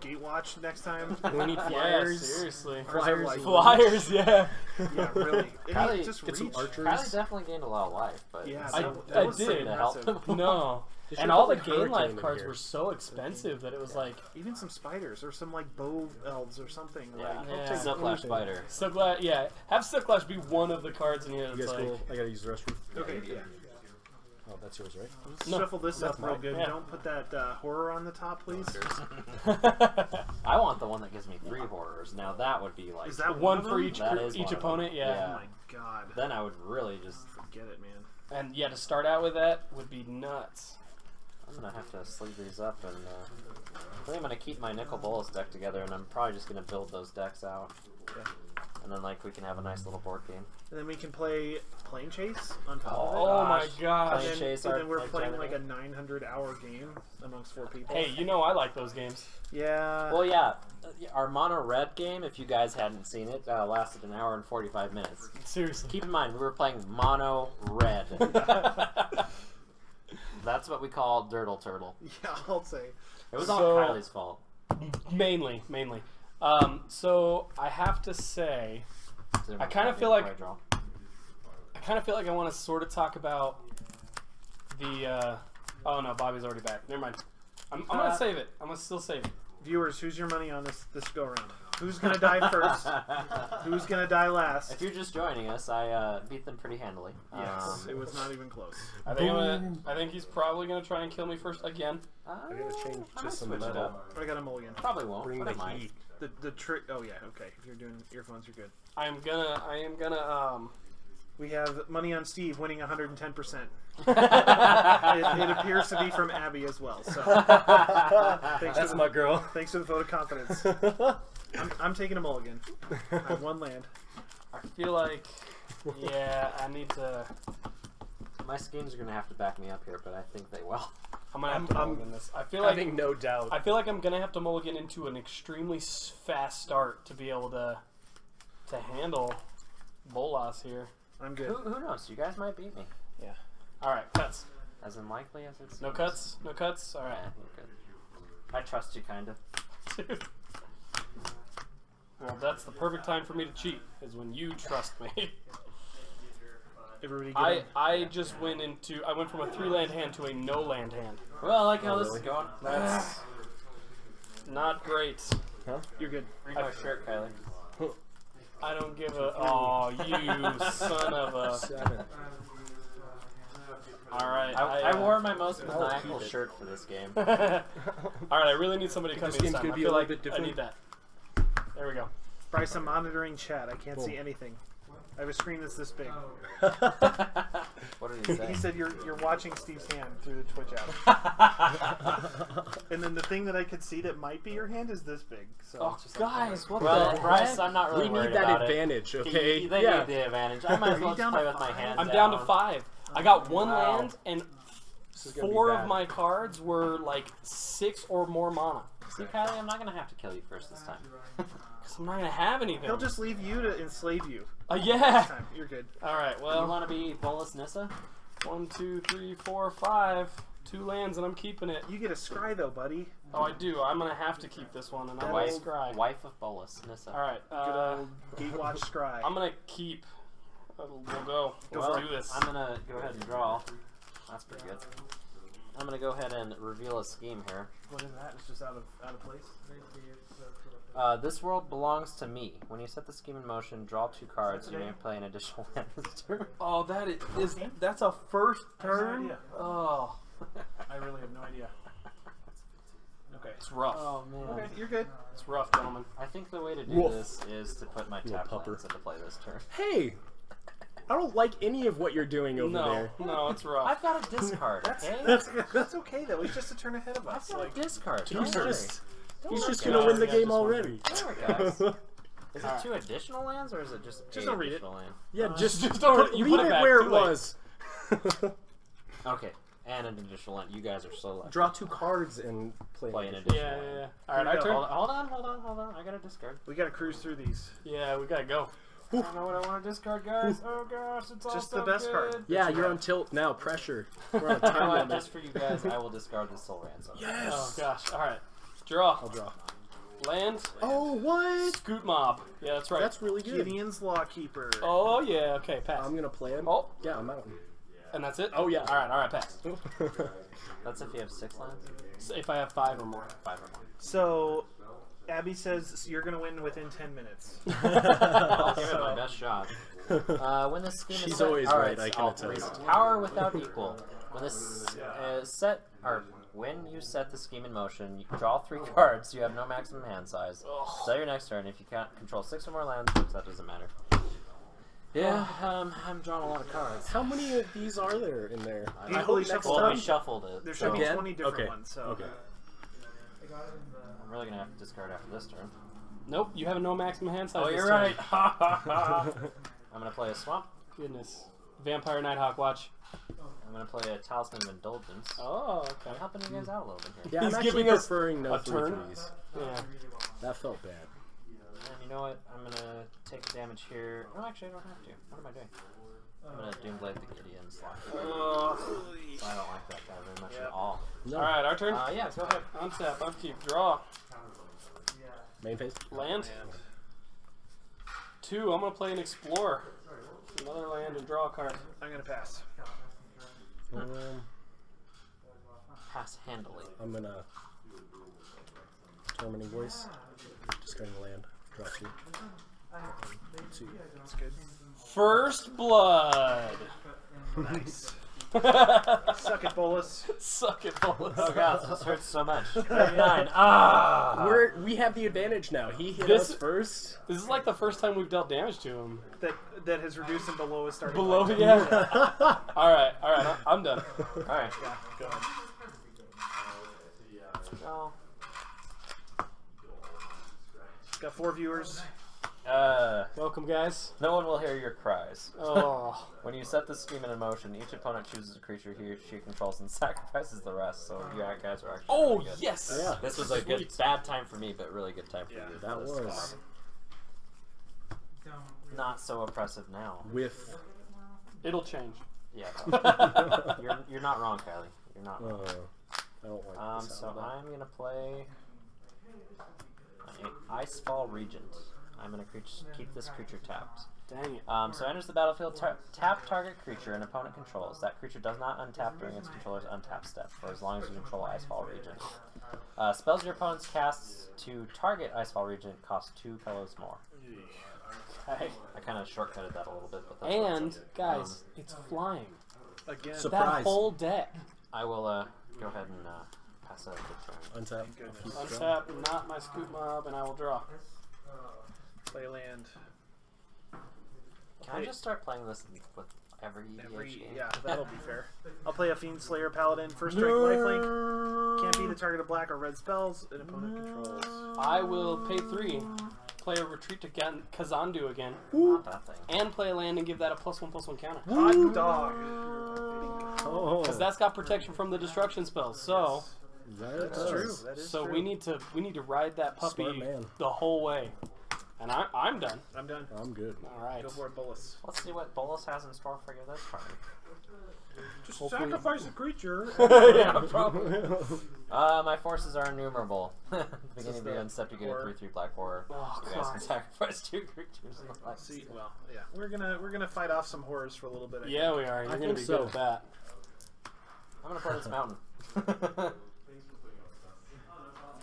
A: gatewatch next time.
D: We need
C: yeah,
D: flyers.
C: seriously.
A: Ours are
D: Flyers.
A: like-
C: Flyers, yeah.
A: yeah, really. And
B: Kiley,
A: just
D: Get some archers.
B: Kiley definitely gained a lot of life, but
A: Yeah,
C: I-
A: that, that
C: I
A: was
C: did.
A: pretty
B: to help
A: impressive.
B: them.
C: No.
D: They
C: And all the
D: put
C: game life cards were so expensive that it was like,
A: Even some spiders or some like bow elves or something.
B: Yeah.
A: Like, I'll
C: Yeah.
A: take
B: Silk
A: one.
B: Lash Spider.
C: so glad, yeah. Have Silklash be one of the cards in here
D: You
C: that's
D: guys
C: like,
D: cool? I gotta use the restroom.
A: Okay, yeah.
D: Oh, that's yours, right?
C: No,
A: shuffle this
D: that's
A: up real
D: mine.
A: good.
C: Yeah.
A: Don't put that uh, horror on the top, please.
B: I want the one that gives me three horrors. Now that would be like
A: Is that
C: one
A: of
C: for each
B: That
C: cr-
B: is one
C: each
B: of them.
C: opponent, Yeah.
A: Oh my god.
B: then I would really just.
A: Forget it, man.
C: And yeah, to start out with that would be nuts.
B: I'm gonna have to sleeve these up and. Uh, I think I'm gonna keep my Nicol Bolas deck together, and I'm probably just gonna build those decks out,
A: Okay.
B: And then like we can have a nice little board game.
A: And then we can play Planechase on top
C: Oh,
A: of it.
C: Oh my
B: gosh.
C: gosh.
A: And
B: Plane
A: then,
B: Chase
A: and then we're
B: like
A: playing like a 900 hour game amongst four people.
C: Hey, you know I like those games.
A: Yeah.
B: Well, yeah, yeah, our mono red game, if you guys hadn't seen it, uh, lasted an hour and 45 minutes.
C: Seriously.
B: Keep in mind, we were playing mono red. That's what we call Dirtle Turtle.
A: yeah, I'll say.
B: It was
C: So-
B: all Kiley's fault.
C: mainly, mainly. Um, so I have to say, I kinda feel like-
B: Draw.
C: I kind of feel like I want to sort of talk about the. Uh, oh no, Bobby's already back. Never mind. I'm, I'm gonna
A: Uh,
C: save it. I'm gonna still save it.
A: Viewers, who's your money on this this go around? Who's gonna die first? Who's gonna die last?
B: If you're just joining us, I uh, beat them pretty handily.
A: Yes,
B: Um,
A: it was not even close.
C: I think I'm gonna, I think he's probably gonna try and kill me first again.
D: I'm gonna change
B: I
D: to
B: might
D: some
B: switch it
D: metal.
B: up.
A: I got a mulligan.
B: Probably won't.
D: Bring
B: but
D: the
B: I might.
D: heat.
A: The the trick. Oh yeah, okay. If you're doing earphones, you're good.
C: I'm gonna, I am gonna. Um,
A: We have money on Steve winning 110. percent it, it appears to be from Abby as well. So thanks
D: That's
A: for the,
D: my girl.
A: thanks for the vote of confidence. I'm, I'm taking a mulligan. I have one land.
C: I feel like, yeah, I need to.
B: My schemes are gonna have to back me up here, but I think they will.
C: I'm gonna have
A: I'm-
C: to
A: I'm
C: mulligan this. I feel like
D: Having no doubt.
C: I feel like I'm gonna have to mulligan into an extremely fast start to be able to to handle Bolas here.
A: I'm good.
B: who knows? You guys might beat me. Yeah.
C: All right, cuts.
B: As unlikely as it's.
C: No cuts. No cuts. All right.
B: Yeah,
C: right.
B: you're good. I trust you, kind of.
C: well, that's the perfect time for me to cheat. Is when you trust me.
A: Everybody get
C: I. I just went into I went from a three land hand to a no land hand.
B: Well, I like how
D: Oh,
B: this
D: really?
B: is going.
C: That's not great. Huh?
A: You're good.
B: Read my shirt, Kyler.
C: I don't give a. Oh, you son of a.
D: Seven.
C: All right.
B: I,
C: I,
B: I
C: uh,
B: wore my most
D: I'll
B: maniacal
D: keep
B: shirt for this game.
C: All right. I really need somebody to come
D: This
C: in this
D: game's
C: time.
D: gonna
C: I
D: be
C: feel
D: a
C: like
D: little bit
C: I need that. There we go.
A: Bryce, I'm monitoring chat. I can't
D: Cool.
A: see anything. I have a screen that's this big.
B: what did he say?
A: He said you're you're watching Steve's hand through the Twitch app, and then the thing that I could see that might be your hand is this big. So
C: Oh,
A: it's just like-
C: guys, what
B: well,
C: the
B: Bryce. I'm not really
D: we need that
B: about
D: advantage,
B: it.
D: okay?
B: He- They
D: yeah.
B: need the advantage. I might as well just play with my hands.
C: I'm down to five. I got one
B: Wow.
C: land and
D: This is gonna be
C: four of my cards were like six or more mana.
B: See, Kiley, I'm not gonna have to kill you first this time.
C: Cause I'm not gonna have anything.
A: He'll just leave you to enslave you.
C: Uh, yeah.
A: Time. You're good.
C: All right.
B: you
C: Well,
B: want to be Bolas Nissa?
C: one, two, three, four, five. Two lands and I'm keeping it.
A: You get a scry though, buddy.
C: Oh, I do. I'm gonna have to keep this one, and I'm
B: Wife,
C: gonna scry.
B: wife of Bolas Nissa.
C: All right.
A: Good
C: Uh,
A: old Gatewatch scry.
C: I'm gonna keep. We'll go.
A: Go
C: Let's do this.
B: I'm gonna go ahead and draw. That's pretty good. I'm gonna go ahead and reveal a scheme here.
A: What is that? It's just out of out of place.
B: Uh, this world belongs to me. When you set the scheme in motion, draw two cards. You may play an additional land this turn.
C: Oh, that is, is that's a first
A: have no
C: turn. Oh,
A: I really have no idea. Okay.
C: it's rough.
B: Oh man.
A: Okay, you're good.
C: It's rough, gentlemen.
B: I think the way to do
D: Woof.
B: this is to put my
D: Little
B: tap
D: pupper.
B: lands into play this turn.
D: Hey, I don't like any of what you're doing over
C: no,
D: there.
C: no, it's rough.
B: I've got a discard. that's, okay?
A: That's that's okay though. He's just a turn ahead of us.
B: I've got
A: Like
B: a discard.
D: He's
B: Don't worry.
D: just
B: Don't
D: he's just gonna win the game already.
B: Don't worry. Is it two additional lands or is it just
A: Just
B: a
A: don't read it.
B: additional land?
D: yeah,
C: Uh,
D: just
C: just don't-
D: put,
C: you
D: leave
C: put it
D: it where it was.
B: Okay, and an additional land. You guys are so lucky.
D: Draw two cards and play.
B: Play an additional
C: yeah,
B: land.
C: yeah, yeah. All right,
A: Here
C: our turn.
B: Hold, hold on, hold on, hold on. I gotta discard.
A: we gotta cruise through these.
C: Yeah, we gotta go.
B: I don't know what I want to discard, guys. Oh gosh, it's all
A: Just
B: so
A: the best card.
B: good.
D: Yeah, you're on tilt now. Pressure. We're on time
B: You know what,
D: limit.
B: Just for you guys, I will discard the soul ransom.
D: Yes.
C: Oh gosh. All right. Draw.
D: I'll draw.
C: Land.
D: Oh, what?
C: Scute Mob. Yeah, that's right.
D: That's really good.
A: Gideon's Lawkeeper.
C: Oh yeah. Okay, pass.
D: I'm gonna play him.
C: Oh.
D: Yeah, I'm out.
C: and that's it.
D: Oh, yeah.
C: All right. All right. Pass.
B: That's if you have six lands,
C: So if I have five or more.
B: five or more.
A: So, Abby says you're gonna win within ten minutes.
B: I'll give it my best shot. Uh, when this scheme is
D: She's
B: set,
D: always right. I can attest.
B: Power without equal. When this uh, set or when you set the scheme in motion, you draw three cards. You have no maximum hand size. So your next turn, if you can't control six or more lands, which that doesn't matter. Yeah, um, I'm drawing a lot of cards.
D: How many of these are there in there? I
A: Equally
D: hope next
A: shuffled
B: Well,
A: up.
B: we
D: time.
B: shuffled it.
A: There should
B: so
A: be
D: Again?
A: twenty different
D: Okay.
A: ones. So
D: Okay.
B: I'm really gonna have to discard after this turn.
C: Nope. You have no maximum hand size.
B: Oh, you're
C: turn.
B: right. I'm gonna play a swamp.
C: Goodness. Vampire Nighthawk. Watch.
B: I'm gonna play a talisman of indulgence.
C: Oh, okay.
B: I'm helping you guys out a little bit here.
D: Yeah, I'm
C: He's
D: actually
C: giving us
D: preferring no
C: a
D: three
C: turn.
D: threes.
C: Yeah.
D: That felt bad.
B: And you know what? I'm gonna take damage here. Oh, actually, I don't have to. What am I doing? I'm gonna Doomblade the Gideon slot.
C: Oh.
B: I don't like that guy very much
A: Yep.
B: at all.
D: No.
C: All right, our turn.
B: Uh, yeah, go ahead.
C: Untap, upkeep, draw,
D: Main phase.
C: land. Two. I'm gonna play an explorer. Another land and draw a card.
A: I'm gonna pass.
D: Um,
B: Pass handily.
D: I'm gonna Determining voice. Just going to land. Draw two. Two.
A: That's good.
C: First blood.
A: Nice. Suck it, Bolas.
C: Suck it, Bolas.
B: Oh god, this hurts so much. Nine. Ah!
D: We're we have the advantage now. He hit
C: This-
D: us first.
C: This is like the first time we've dealt damage to him.
A: That that has reduced him below his starting.
C: Below,
A: line.
C: yeah. all right, all right. I- I'm done.
B: Alright.
A: Yeah. Go ahead.
B: Oh.
A: Got four viewers.
B: Uh,
C: Welcome, guys.
B: no one will hear your cries.
C: Oh,
B: When you set the scheme in motion, each opponent chooses a creature he or she controls and sacrifices the rest. So you guys are actually
C: oh
B: really good.
C: yes.
D: Yeah.
B: This was a good, bad time for me, but really good time for
A: Yeah,
B: you.
D: That
B: for this
D: was.
B: not so oppressive now.
D: With
C: It'll change.
B: Yeah. you're, you're not wrong, Kiley. You're not wrong.
D: uh, I don't like
B: Um, so
D: sound of that.
B: I'm gonna play an Icefall Regent. I'm gonna creature, keep this creature tapped.
C: Dang it.
B: Um, so enters the battlefield. Tar- tap target creature an opponent controls. That creature does not untap during its controller's untap step for as long as you control Icefall Regent. Uh, spells your opponent's casts to target Icefall Regent cost two colors more.
C: Okay.
B: I kind of shortcutted that a little bit, but that's
C: And
B: says.
C: guys, it's flying.
A: Again,
D: So-
C: That whole deck.
B: I will uh, go ahead and uh, pass that to turn.
D: Untap.
A: Goodness.
D: Keep going.
C: Untap, not my Scute Mob, and I will draw.
A: Play land.
B: Can I just start playing this with every EDH
A: Every,
B: game?
A: yeah, that'll be fair. I'll play a Fiend Slayer Paladin. First strike lifelink. Can't be the target of black or red spells an opponent controls.
C: I will pay three, play a retreat to Gan- Kazandu again,
B: Not that thing.
C: and play a land and give that a plus one plus one counter.
A: Hot dog.
D: Oh,
C: Because that's got protection from the destruction spells. So,
D: that
A: That's
D: does.
A: true. That is
C: so
A: true.
C: we need to we need to ride that puppy the whole way. And I, I'm done.
A: I'm done.
D: I'm good.
C: All right.
A: Go for it, Bolas.
B: Let's see what Bolas has in store for you this party.
A: Just
C: Hopefully-
A: sacrifice a creature.
C: yeah, probably.
B: Uh, my forces are innumerable. The beginning
A: is
B: of the
A: the
B: unstep, you get a
A: horror.
B: 3-3 black horror.
C: Oh,
B: you guys can
C: God.
B: sacrifice two creatures in the last
A: See, well, yeah, we're gonna we're gonna fight off some horrors for a little bit. I
C: Yeah,
A: think.
C: we are. You're
D: I
C: gonna be
D: so.
C: good at that.
B: I'm gonna play this mountain.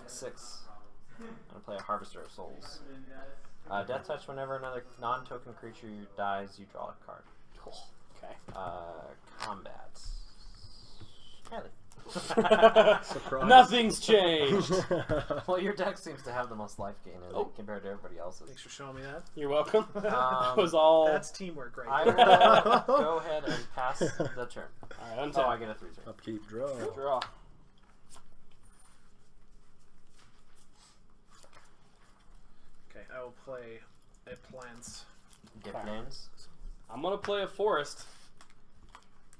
B: Six. I'm gonna play a Harvester of Souls. Uh, Death Touch, whenever another non-token creature dies, you draw a card.
C: Cool. Okay.
B: Uh, combat. Kiley.
D: Surprise.
C: Nothing's changed.
B: well, your deck seems to have the most life gain in it
C: Oh.
B: compared to everybody else's.
A: Thanks for showing me that.
C: You're welcome. that
B: Um,
C: was all.
A: That's teamwork, right
B: I will go ahead and pass the turn.
C: all right,
B: Oh, I
C: untap.
B: get a 3-3.
D: Upkeep draw.
C: Draw.
A: Okay, I will play a plants.
B: Gift
C: Okay.
B: names.
C: I'm gonna play a forest.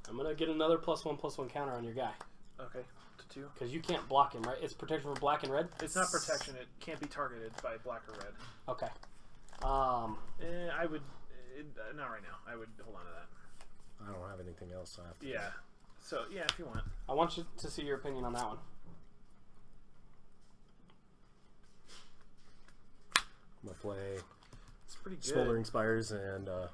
C: I'm gonna get another plus one plus one counter on your guy
A: Okay, to two.
C: because you can't block him, right? It's protection for black and red.
A: It's not protection. It can't be targeted by black or red.
C: Okay. Um.
A: Eh, I would. eh, not right now. I would hold on to that.
D: I don't have anything else. So I have to.
A: Yeah. So yeah, if you want.
C: I want you to see your opinion on that one.
D: I'm gonna play
A: It's pretty good.
D: Smoldering Spires and uh,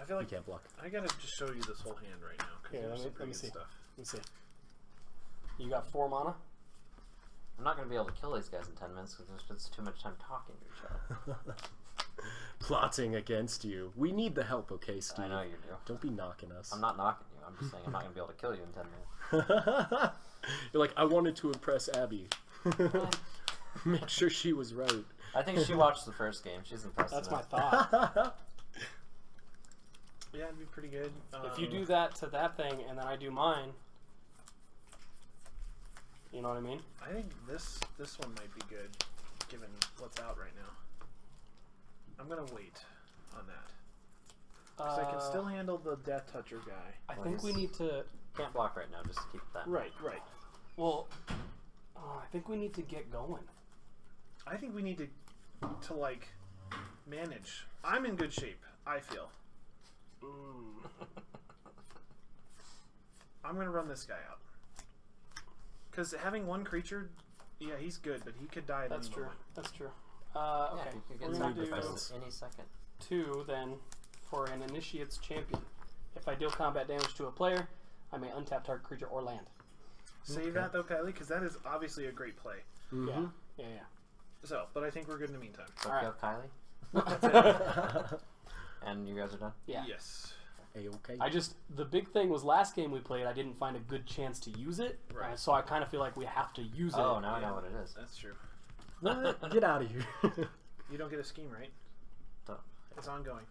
A: I feel
D: you
A: like
D: can't block.
A: I gotta just show you this whole hand right now because
C: Here,
A: there's
C: let
A: some
C: me- let
A: pretty
C: me see.
A: stuff.
C: Let me see. You got four mana.
B: I'm not going to be able to kill these guys in 10 minutes because there's just too much time talking to each other.
D: Plotting against you. We need the help, okay, Steve?
B: I know you do.
D: Don't be knocking us.
B: I'm not knocking you. I'm just saying I'm not going to be able to kill you in 10 minutes.
D: You're like, I wanted to impress Abby. Make sure she was right.
B: I think she watched the first game. She's impressed.
C: That's my thought.
A: Yeah, it'd be pretty good.
C: if you
A: Um,
C: do that to that thing and then I do mine, you know what I mean?
A: I think this this one might be good, given what's out right now. I'm gonna wait on that because I can
C: Uh,
A: still handle the Death Toucher guy.
C: I think we need to.
B: Can't block right now. Just keep that.
A: Right, right.
C: Well, oh, I think we need to get going.
A: I think we need to to like manage. I'm in good shape. I feel. I'm gonna run this guy out. Because having one creature, yeah, he's good, but he could die
C: That's true.
A: moment.
C: That's true. Uh,
B: Yeah,
C: okay,
B: you could
C: we're
B: get
C: gonna do
B: any second.
C: two then for an initiate's champion. If I deal combat damage to a player, I may untap target creature or land.
A: Save that though, Kiley, because that is obviously a great play.
D: Mm-hmm.
C: Yeah, yeah, yeah.
A: So, but I think we're good in the meantime.
B: So
C: All
B: kill
D: Kiley,
B: and you guys are done.
C: Yeah.
A: Yes.
D: A okay.
C: I just the big thing was last game we played. I didn't find a good chance to use it,
A: Right.
C: uh, so I kind of feel like we have to use
B: Oh,
C: it.
B: Oh, now I know what it is.
A: That's true.
D: Get out of here.
A: You don't get a scheme, right?
B: So,
A: It's ongoing.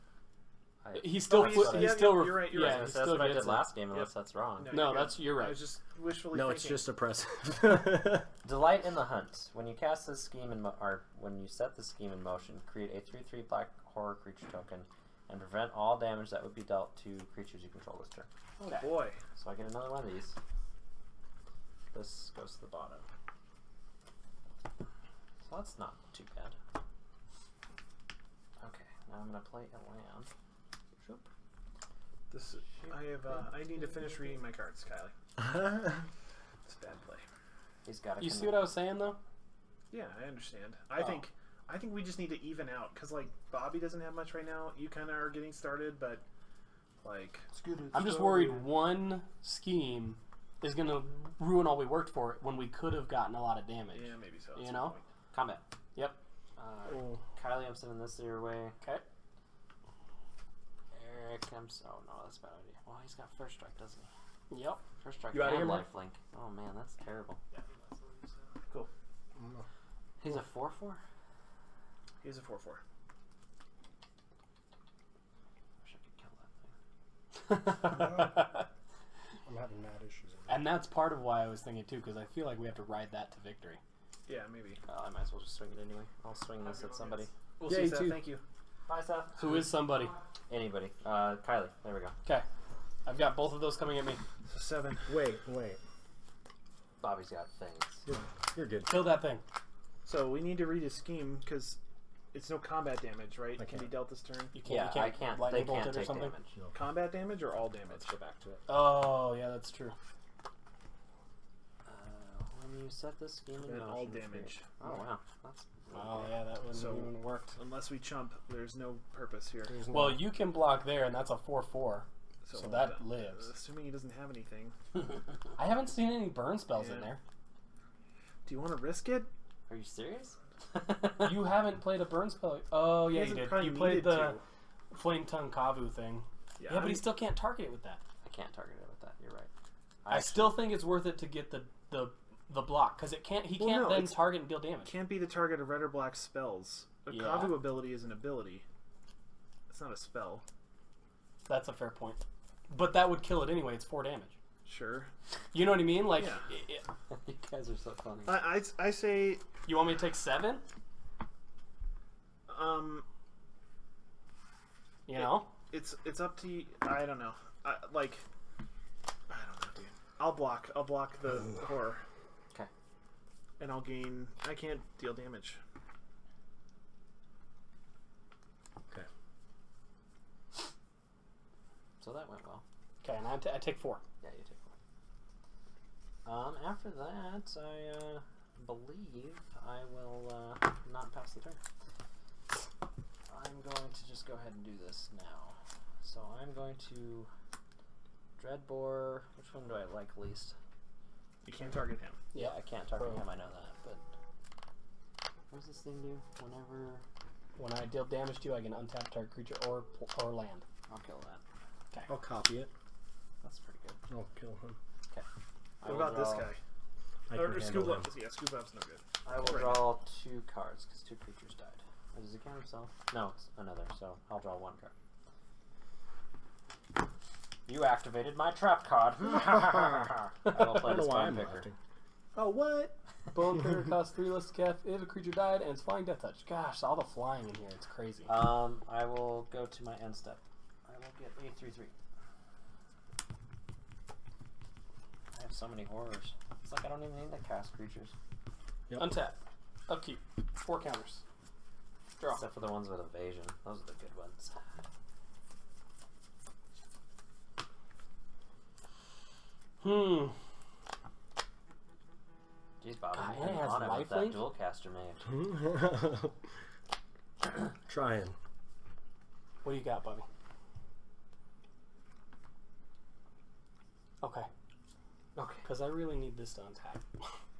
B: I,
C: He's still,
A: Oh, he's-
C: fo-
A: yeah,
C: he's
A: yeah,
C: still,
A: you're right, you're
C: yeah,
A: right.
C: he
B: that's
C: still
B: what I did
C: it.
B: last game, unless
A: Yep.
B: that's wrong.
A: No,
C: No,
A: you're
C: that's
A: good.
C: you're
A: I
C: right.
A: was just wishfully
D: no,
A: thinking.
D: it's just oppressive.
B: Delight in the hunt. When you cast this scheme in mo- or when you set the scheme in motion, create a three-three black horror creature token, and prevent all damage that would be dealt to creatures you control this turn.
A: Oh
C: Okay.
A: boy.
B: So I get another one of these. This goes to the bottom. So that's not too bad. Okay, now I'm gonna play a land. Shoop.
A: This I have. Uh, I need to finish reading my cards, Kiley. It's bad play.
B: He's got.
C: You see what I was saying though?
A: Yeah, I understand. I
C: Oh.
A: think. I think we just need to even out because like Bobby doesn't have much right now. You kind of are getting started, but like
C: I'm just worried one scheme is gonna ruin all we worked for when we could have gotten a lot of damage.
A: yeah, maybe so.
C: You
A: That's a
C: know?
A: point.
B: combat.
C: Yep.
B: Uh,
D: Oh,
B: Kiley, I'm sending this your way.
C: Okay.
B: Eric, I'm. Oh no, that's a bad idea. Well, he's got first strike, doesn't he?
C: Yep.
B: First strike
D: You outta
B: and
D: here, Mark?
B: lifelink. Oh man, that's terrible.
A: Cool.
B: He's a four four.
A: He's a four-four.
B: Wish I could kill that thing.
D: I'm having mad issues.
C: and that's part of why I was thinking too, because I feel like we have to ride that to victory.
A: Yeah, maybe.
B: Uh, I might as well just swing it anyway. I'll swing this at somebody.
A: We'll
D: Yeah,
A: see.
D: you
A: Seth.
D: too.
A: Thank you.
B: Bye, Seth.
C: Who is somebody?
B: Anybody. Uh, Kiley. There we go.
C: Okay. I've got both of those coming at me.
A: Seven.
D: Wait, wait.
B: Bobby's got things.
D: You're, you're good.
C: Kill that thing.
A: So we need to read his scheme because it's no combat damage, right?
D: I
A: Can be dealt this turn.
C: You can't.
B: Yeah,
C: you can't
B: I can't. They
C: lightning bolt
B: can't
C: it or
B: take
C: something.
B: damage.
A: Combat damage or all damage?
D: Let's go back to it.
C: Oh yeah, that's true.
B: Uh, when you set this scheme in motion,
A: all damage.
B: Oh wow, that's.
C: Oh yeah, that wouldn't
A: So-
C: even worked.
A: Unless we chump, there's no purpose here.
D: There's no-
C: Well, you can block there, and that's a four-four. So that
A: uh,
C: lives.
A: Assuming he doesn't have anything.
C: I haven't seen any burn spells in there.
A: Do you want to risk it?
B: Are you serious?
C: You haven't played a burn spell. Oh
A: He
C: yeah, you did. You played the
A: to.
C: Flametongue kavu thing.
A: Yeah,
C: Yeah, but he still can't target it with that.
B: I can't target it with that. You're right.
C: I, still think it's worth it to get the the the block because it can't. He
A: Well,
C: can't
A: no,
C: then target and deal damage.
A: can't be the target of red or black spells. A
C: Yeah.
A: Kavu ability is an ability. It's not a spell.
C: That's a fair point. But that would kill it anyway. It's four damage.
A: Sure.
C: You know what I mean? Like,
A: Yeah.
C: i- i-
B: you guys are so funny.
A: I, I, I say
C: you want me to take seven?
A: um
C: You know?
A: it's it's up to you. I don't know. I, like I don't know, dude. I'll block. I'll block the horror.
B: Okay.
A: And I'll gain. I can't deal damage.
D: Okay.
B: So that went well.
C: Okay, and I, t- I take four.
B: Yeah, you take one. Um, after that, I uh, believe I will uh, not pass the turn. I'm going to just go ahead and do this now. So I'm going to Dreadbore. Which one do I like least?
A: You can't target him.
B: Yeah, I can't target
C: Pro.
B: him. I know that, but what does this thing do? Whenever
C: When I deal damage to you, I can untap target creature or or land.
B: I'll kill that. Okay.
D: I'll copy it.
B: That's pretty good.
D: I'll kill him.
B: Okay. I
A: What
B: will
A: about this guy?
D: I
A: Or,
D: can
A: scoop
D: him.
A: up. Yeah, scoop up's no good.
B: I will
A: Right.
B: draw two cards because two creatures died. Does it count himself? No, it's another. So I'll draw one card. You activated my trap card. I will play
D: I don't know
B: this
D: why
B: Bone Picker.
D: laughing. Oh, what?
C: Bone Picker costs three less calf if a creature died, and it's flying death touch. Gosh, all the flying in here, it's crazy.
B: Um, I will go to my end step. I will get a three three. I have so many horrors. It's like I don't even need to cast creatures,
C: Untap, upkeep, four counters, draw.
B: except for the ones with evasion. Those are the good ones.
C: Hmm.
B: Jeez, Bob,
C: God,
B: I'm
C: and it has
B: on it with that Dualcaster mage.
D: Trying.
C: What do you got, Bobby? Okay.
B: Okay.
C: Because I really need this to untap.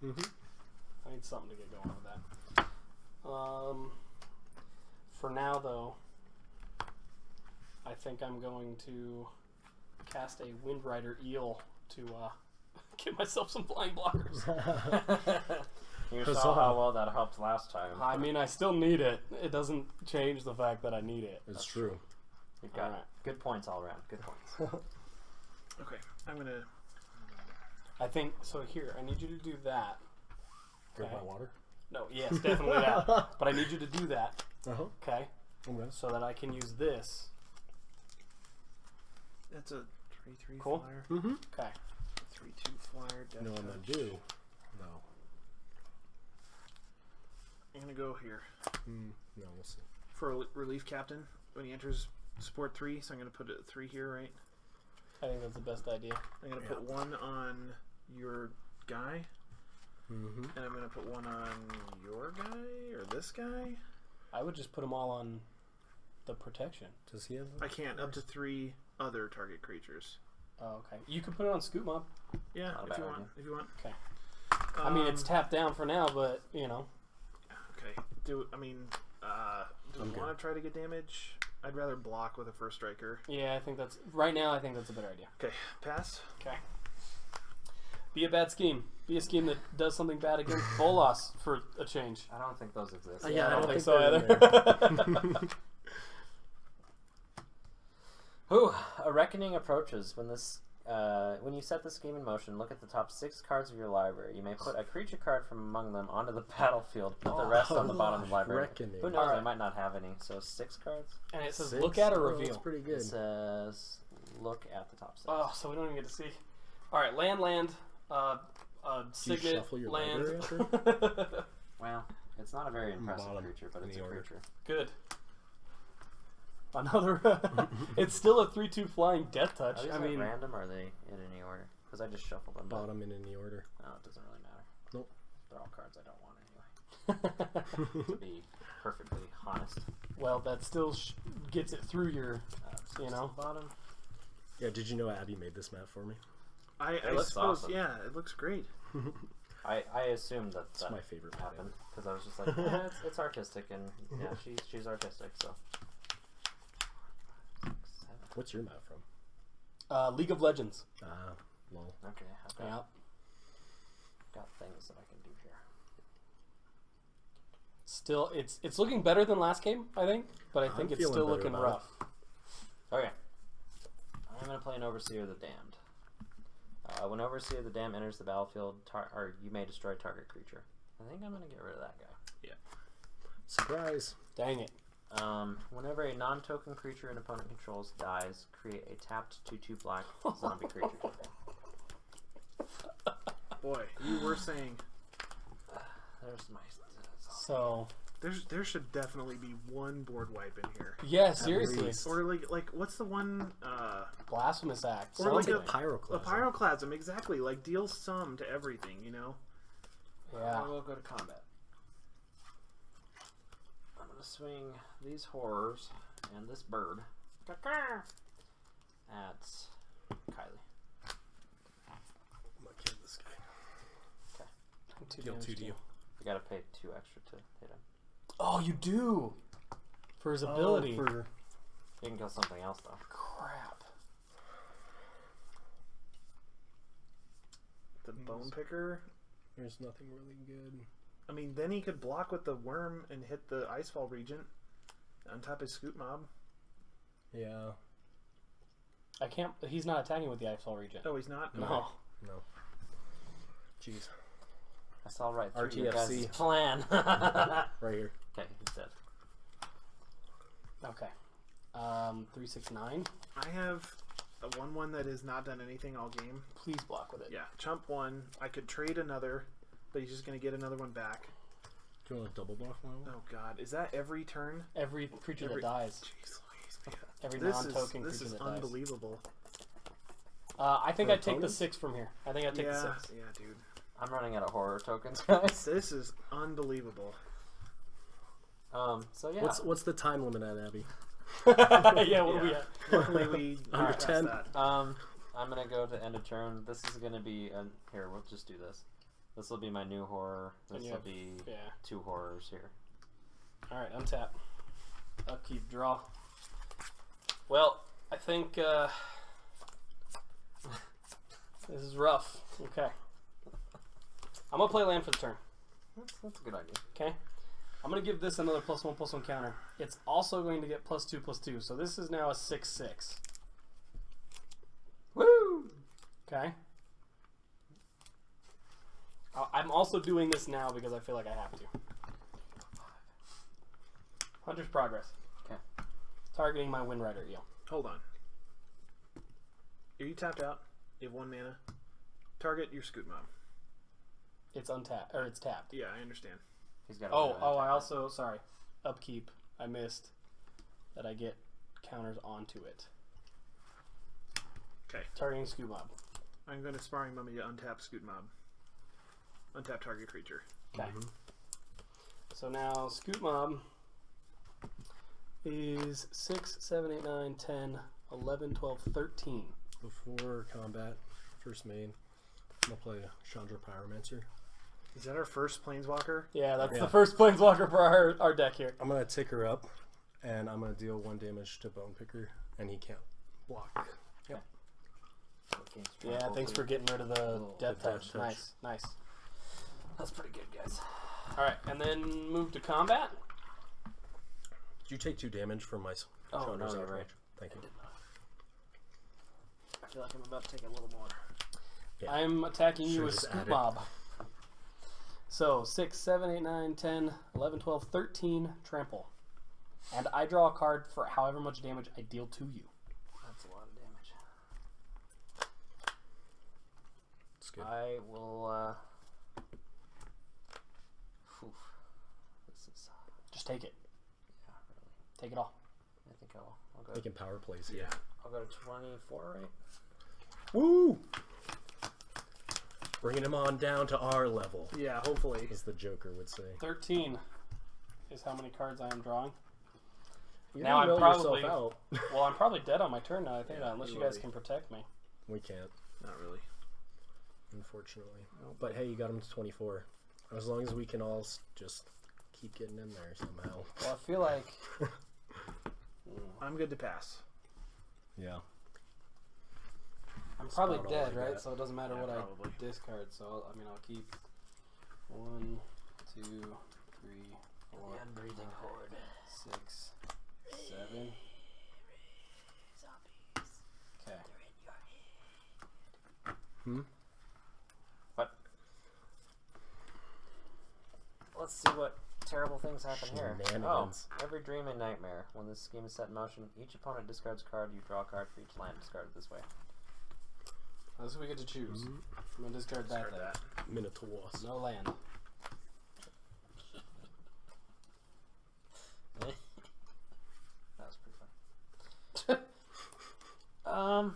D: Mm-hmm.
C: I need something to get going with that. Um, for now, though, I think I'm going to cast a Windrider Eel to uh, give myself some flying blockers.
B: you
D: Huzzah.
B: saw how well that helped last time.
C: I mean, I still need it. It doesn't change the fact that I need it.
D: It's true.
B: You've got
C: Alright.
B: good points all around. Good points.
A: Okay, I'm gonna.
C: I think so. Here, I need you to do that.
D: Drink my water.
C: No, yes, definitely that. But I need you to do that,
D: Uh huh.
C: okay?
D: Okay.
C: So that I can use this.
A: That's a three three
C: Cool.
A: flyer.
D: Mm-hmm.
C: Okay.
A: Three two flyer. Death
D: You know what I'm
A: touch.
D: gonna do? No.
A: I'm gonna go here
D: Mm, no, we'll see.
A: for a relief captain. when he enters support three. So I'm gonna put it three here, right?
C: I think that's the best idea.
A: I'm gonna
D: Yeah.
A: put one on your guy,
D: Mm-hmm.
A: and I'm gonna put one on your guy or this guy.
C: I would just put them all on the protection.
D: Does he have?
A: I can't up to three other target creatures.
C: Oh, okay. You can put it on Scute Mob.
A: Yeah,
B: Not a
A: if
B: bad
A: you want.
B: idea.
A: If you want.
C: Okay. I mean, it's
A: Um,
C: tapped down for now, but you know.
A: Okay. Do I mean? Uh, do
D: I'm
A: we want to try to get damage? I'd rather block with a first striker.
C: Yeah, I think that's right now. I think that's a better idea.
A: Okay, pass.
C: Okay. Be a bad scheme. Be a scheme that does something bad against Bolas for a change.
B: I don't think those exist.
D: Uh, yeah, I don't think
C: so
D: they're
C: either.
B: Ooh, a reckoning approaches. When this, uh, when you set the scheme in motion, look at the top six cards of your library. You may put a creature card from among them onto the battlefield. Put the rest on the bottom of the library.
D: Reckoning.
B: Who knows? I might not have any. So six cards.
C: and it says
D: Six?
C: look at or
D: Oh,
C: reveal.
D: That's pretty good.
B: It says look at the top six.
C: Oh, so we don't even get to see. All right, land, land, uh, uh,
D: Do you shuffle your
C: land.
D: library
B: Well, it's not a very impressive creature, but it's a
D: order.
B: creature.
C: Good. Another. it's still a three-two flying death touch.
B: Are these
C: I
B: like
C: mean,
B: random or are they in any order? Because I just shuffled them. but-
D: Bottom in any order.
B: No, it doesn't really matter.
D: Nope.
B: They're all cards I don't want anyway. to be perfectly honest.
C: well, that still sh- gets it through your.
B: Uh,
C: You know?
B: bottom.
D: Yeah, did you know Abby made this map for me?
A: I, I suppose.
B: awesome.
A: Yeah, it looks great.
B: I, I assumed that
D: It's
B: that
D: my favorite map.
B: happened because I was just like, eh, it's, it's artistic and yeah, she's she's artistic. So Six, seven.
D: What's your map from?
C: Uh, League of Legends.
D: Ah, lol.
B: okay, I've got,
C: Yeah.
B: got things that I can do here.
C: Still, it's it's looking better than last game, I think, but I
D: I'm
C: think it's still looking
D: about
C: rough.
B: Okay, I'm gonna play an Overseer of the Damned. Uh, when Overseer of the Damned enters the battlefield, tar- or you may destroy target creature. I think I'm gonna get rid of that guy. Yeah.
D: Surprise.
C: Dang it.
B: Um, whenever a non-token creature an opponent controls dies, create a tapped 2-2 black zombie creature.
A: Boy, you were saying
B: There's my.
C: So
A: there's there should definitely be one board wipe in here.
C: yeah, seriously,
D: least.
A: Or like like what's the one uh
C: blasphemous act.
A: Or like
C: something.
A: a-
D: Pyroclasm.
A: a pyroclasm exactly like deal some to everything, you know?
C: yeah.
B: I will go to combat. I'm gonna swing these horrors and this bird at Kiley.
D: I'm gonna kill this guy.
C: Two
D: Deal
C: damage
D: two
C: deal.
D: deal.
B: You gotta pay two extra to hit him.
C: Oh, you do. For his oh, ability.
D: Oh, for
B: You can kill something else though.
C: Crap.
A: The bone picker.
D: there's nothing really good.
A: I mean, then he could block with the worm and hit the Icefall Regent on top of Scute Mob.
D: Yeah.
C: I can't. He's not attacking with the Icefall Regent.
A: Oh, he's not?
C: No.
D: No. Jeez.
B: That's all right. right through
D: RTFC.
B: plan.
D: Right here.
B: okay, he's dead.
C: Okay. Um, three six nine.
A: I have a 1 1 that has not done anything all game.
C: Please block with it.
A: Yeah, chump one. I could trade another, but he's just going to get another one back.
D: Do you want to double block one?
A: Oh, God. Is that every turn?
C: Every creature
A: Every-
C: that dies.
A: Jeez Louise, man.
C: Every
A: This is,
C: non-token
A: this
C: creature
A: is
C: that dies.
A: unbelievable.
C: Uh, I think I take the six from here. I think I take
A: yeah,
C: the six.
A: yeah, dude.
B: I'm running out of horror tokens, guys.
A: This is unbelievable.
B: Um, so yeah.
D: What's what's the time limit at Abby?
C: yeah, what are we
A: Yeah.
C: at?
A: Luckily, we
D: Under 10.
A: that.
B: Um, I'm gonna go to end of turn. This is gonna be a, here. We'll just do this. This will be my new horror. This will
C: have-
B: be
C: Yeah.
B: two horrors here.
C: All right, untap. Upkeep, draw. Well, I think uh, this is rough. Okay. I'm gonna play land for the turn.
B: That's, that's a good idea.
C: Okay. I'm gonna give this another plus one plus one counter. It's also going to get plus two plus two. So this is now a six six.
B: Woo!
C: Okay. I- I'm also doing this now because I feel like I have to. Hunter's progress.
B: Okay.
C: Targeting my Windrider Eel.
A: Hold on. Are you tapped out? You have one mana. Target your Scute Mob.
C: It's untapped or it's tapped.
A: Yeah, I understand.
B: He's got.
C: Oh, oh, I also sorry. Upkeep. I missed. that I get counters onto it.
A: Okay.
C: Targeting Scute Mob.
A: I'm going to sparring mummy to untap Scute Mob. Untap target creature.
C: Okay. Mm-hmm. So now Scute Mob is 6, 7, 8, 9, 10, 11, 12, 13.
D: Before combat, first main, I'm gonna play Chandra Pyromaster.
A: Is that our first planeswalker?
C: Yeah, that's
D: Yeah.
C: the first Planeswalker for our, our deck here.
D: I'm gonna tick her up, and I'm gonna deal one damage to Bone Picker, and he can't block.
C: Yeah, thanks for getting rid of the Death
D: The Death
C: Touch.
D: Touch.
C: Nice, nice. That's pretty good, guys. All right, and then move to combat.
D: Did you take two damage from my s-
B: Oh,
D: Chandra's
B: no, you're right.
D: Thank you.
C: I feel like I'm about to take a little more.
D: Yeah.
C: I'm attacking you
D: Should've
C: with
D: just
C: Scoop
D: added.
C: Mob. So 6, 7, 8, 9, 10, 11, 12, 13, trample. And I draw a card for however much damage I deal to you.
B: That's a lot of damage.
D: It's good.
B: I will. Uh, oof. This is.
C: Just take it.
B: Yeah, really.
C: Take it all.
B: I think I'll. I'll go.
D: Making power plays here.
B: I'll go to 24, right?
D: Woo! Bringing him on down to our level,
A: Yeah, hopefully.
D: as the Joker would say.
C: 13 is how many cards I am drawing.
D: You
C: Now I'm probably-
D: out.
C: Well, I'm probably dead on my turn now, I think,
A: Yeah,
C: unless
A: you
C: you guys
A: be.
C: can protect me.
D: we can't,
A: Not really.
D: unfortunately. But hey, you got him to 24. As long as we can all just keep getting in there somehow.
C: Well, I feel like.
A: I'm good to pass.
D: Yeah.
C: I'm probably
D: about all
C: dead,
D: I
C: right?
D: got.
C: So it doesn't matter
A: Yeah,
C: what
A: probably.
C: I discard. So I'll, I mean, I'll keep one, two, three, four,
B: Unbreathing horde.
C: six, seven. Okay.
D: Hmm?
B: What? Let's see what terrible things happen here. Oh, every dream and nightmare. When this scheme is set in motion, each opponent discards a card. You draw a card for each land discarded this way.
C: This we get to choose.
D: Mhm.
C: I'm gonna discard that.
A: Discard
C: then.
A: that.
D: Minotaurs.
C: No land.
B: That was pretty fun. um,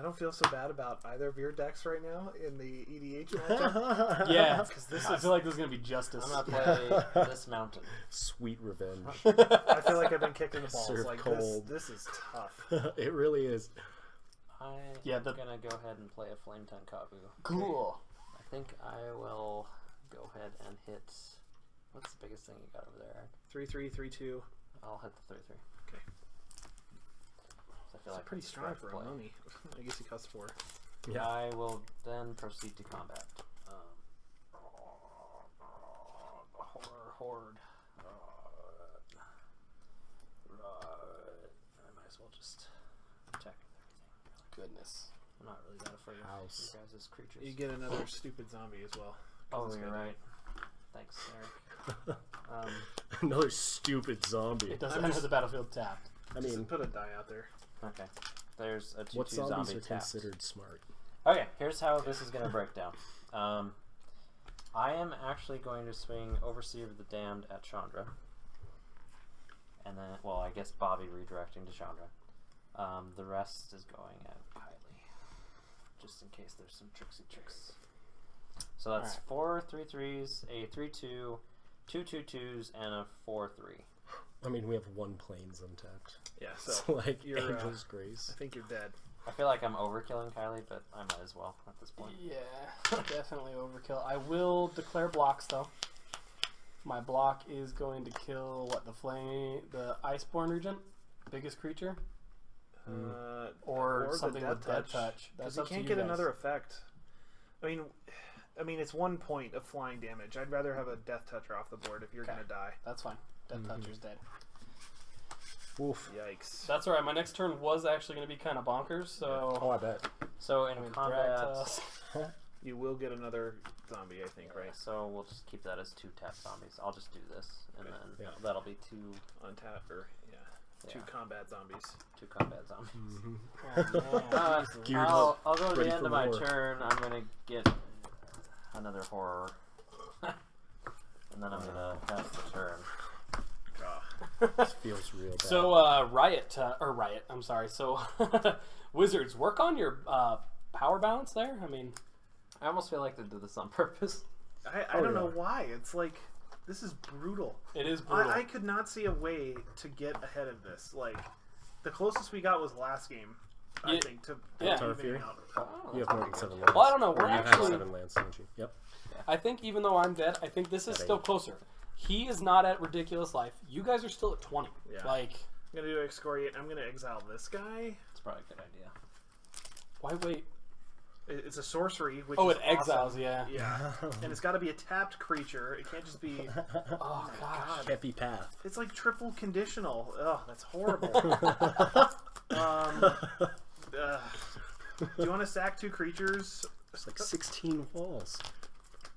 A: I don't feel so bad about either of your decks right now in the EDH matchup.
C: Yeah,
A: Because this
C: I
A: is.
C: feel like this is gonna be justice.
B: I'm gonna play this mountain.
D: Sweet revenge.
A: I feel like I've been kicking the balls.
D: Serve
A: like
D: cold.
A: this. This is tough.
D: it really is.
B: I'm
C: Yeah, the-
B: gonna go ahead and play a Flame Tongue Kabu.
C: cool.
B: I think I will go ahead and hit. What's the biggest thing you got over there?
A: Three three three two.
B: I'll hit the 3 3.
A: Okay.
B: I feel
A: It's
B: like
A: pretty strong
B: correct
A: for a
B: play.
A: mummy. I guess he costs four.
D: Yeah.
B: I will then proceed to combat. Um,
C: Horror horde.
B: I might as well just attack with everything.
C: Goodness.
B: I'm not really that afraid
D: House.
B: of you guys as creatures.
A: You get another stupid zombie as well.
B: oh, you're
A: good.
B: right. Thanks, Eric. Um,
D: Another stupid zombie.
C: It doesn't
A: I'm
C: enter the battlefield tapped.
D: I
A: Just
D: mean,
A: put a die out there.
B: Okay. There's a 2
D: what
B: 2
D: zombies
B: zombie
D: are
B: tapped.
D: considered smart?
B: Okay, here's how this is going to break down. Um, I am actually going to swing Overseer of the Damned at Chandra. And then, well, I guess Bobby redirecting to Chandra. Um, the rest is going at Kiley. Just in case there's some tricksy tricks. So that's
C: Alright.
B: four three threes, a three two, two two twos, and a four three.
D: I mean, we have one planes untapped.
A: Yeah.
D: So,
A: So
D: like
A: you're, uh,
D: Angel's Grace.
A: I think you're dead.
B: I feel like I'm overkilling Kiley, but I might as well at this point.
C: Yeah, definitely overkill. I will declare blocks though. My block is going to kill what the flame, the Icefall Regent, biggest creature.
A: Uh,
C: or,
A: the
C: something
A: Death
C: with Death Touch.
A: Because
C: That's
A: he can't
C: you
A: get
C: guys.
A: another effect. I mean, I mean, it's one point of flying damage. I'd rather have a Death Toucher off the board if you're
C: Okay.
A: gonna die.
C: That's fine. Death
D: Mhm.
C: Toucher's dead.
D: Oof.
A: Yikes.
C: That's alright. My next turn was actually going to be kind of bonkers. So
D: Oh, I bet.
B: So in
C: I
B: combat,
A: You will get another zombie, I think, right?
B: So we'll just keep that as two tap zombies. I'll just do this, and
A: Okay.
B: then
D: Yeah.
B: that'll be two
A: Untap or yeah, two
B: Yeah.
A: combat zombies.
B: two combat zombies.
D: Mm-hmm.
C: Oh, man.
B: Uh, I'll, I'll go to
D: ready
B: the end of my
D: war.
B: turn. I'm gonna get another horror, and then I'm gonna pass the turn.
D: This feels real bad.
C: So uh, Riot uh, or Riot, I'm sorry. So Wizards, work on your uh, power balance there. I mean,
B: I almost feel like they did this on purpose.
A: I, I
D: Oh,
A: don't
D: yeah.
A: know why. It's like this is brutal.
C: it is brutal.
A: I, I could not see a way to get ahead of this. Like the closest we got was last game. I
C: Yeah.
A: think to
C: Yeah.
A: evening
D: Fury?
A: out.
B: Oh,
D: you have more than seven lands.
C: Well, I don't know, we're
D: you have
C: actually-
D: seven lands, don't you? Yep.
C: I think even though I'm dead, I think this is still closer. He is not at ridiculous life. You guys are still at 20.
A: Yeah.
C: Like,
A: I'm gonna do excoriate. I'm gonna exile this guy.
B: It's probably a good idea.
C: why wait?
A: It's a sorcery. Which
C: Oh,
A: is
C: it exiles,
A: awesome.
C: yeah.
A: Yeah, and it's got to be a tapped creature. It can't just be.
C: Oh, gosh.
D: Happy path.
A: It's like triple conditional. Oh, that's horrible. um, ugh. do you want to sack two creatures?
D: It's like 16 walls.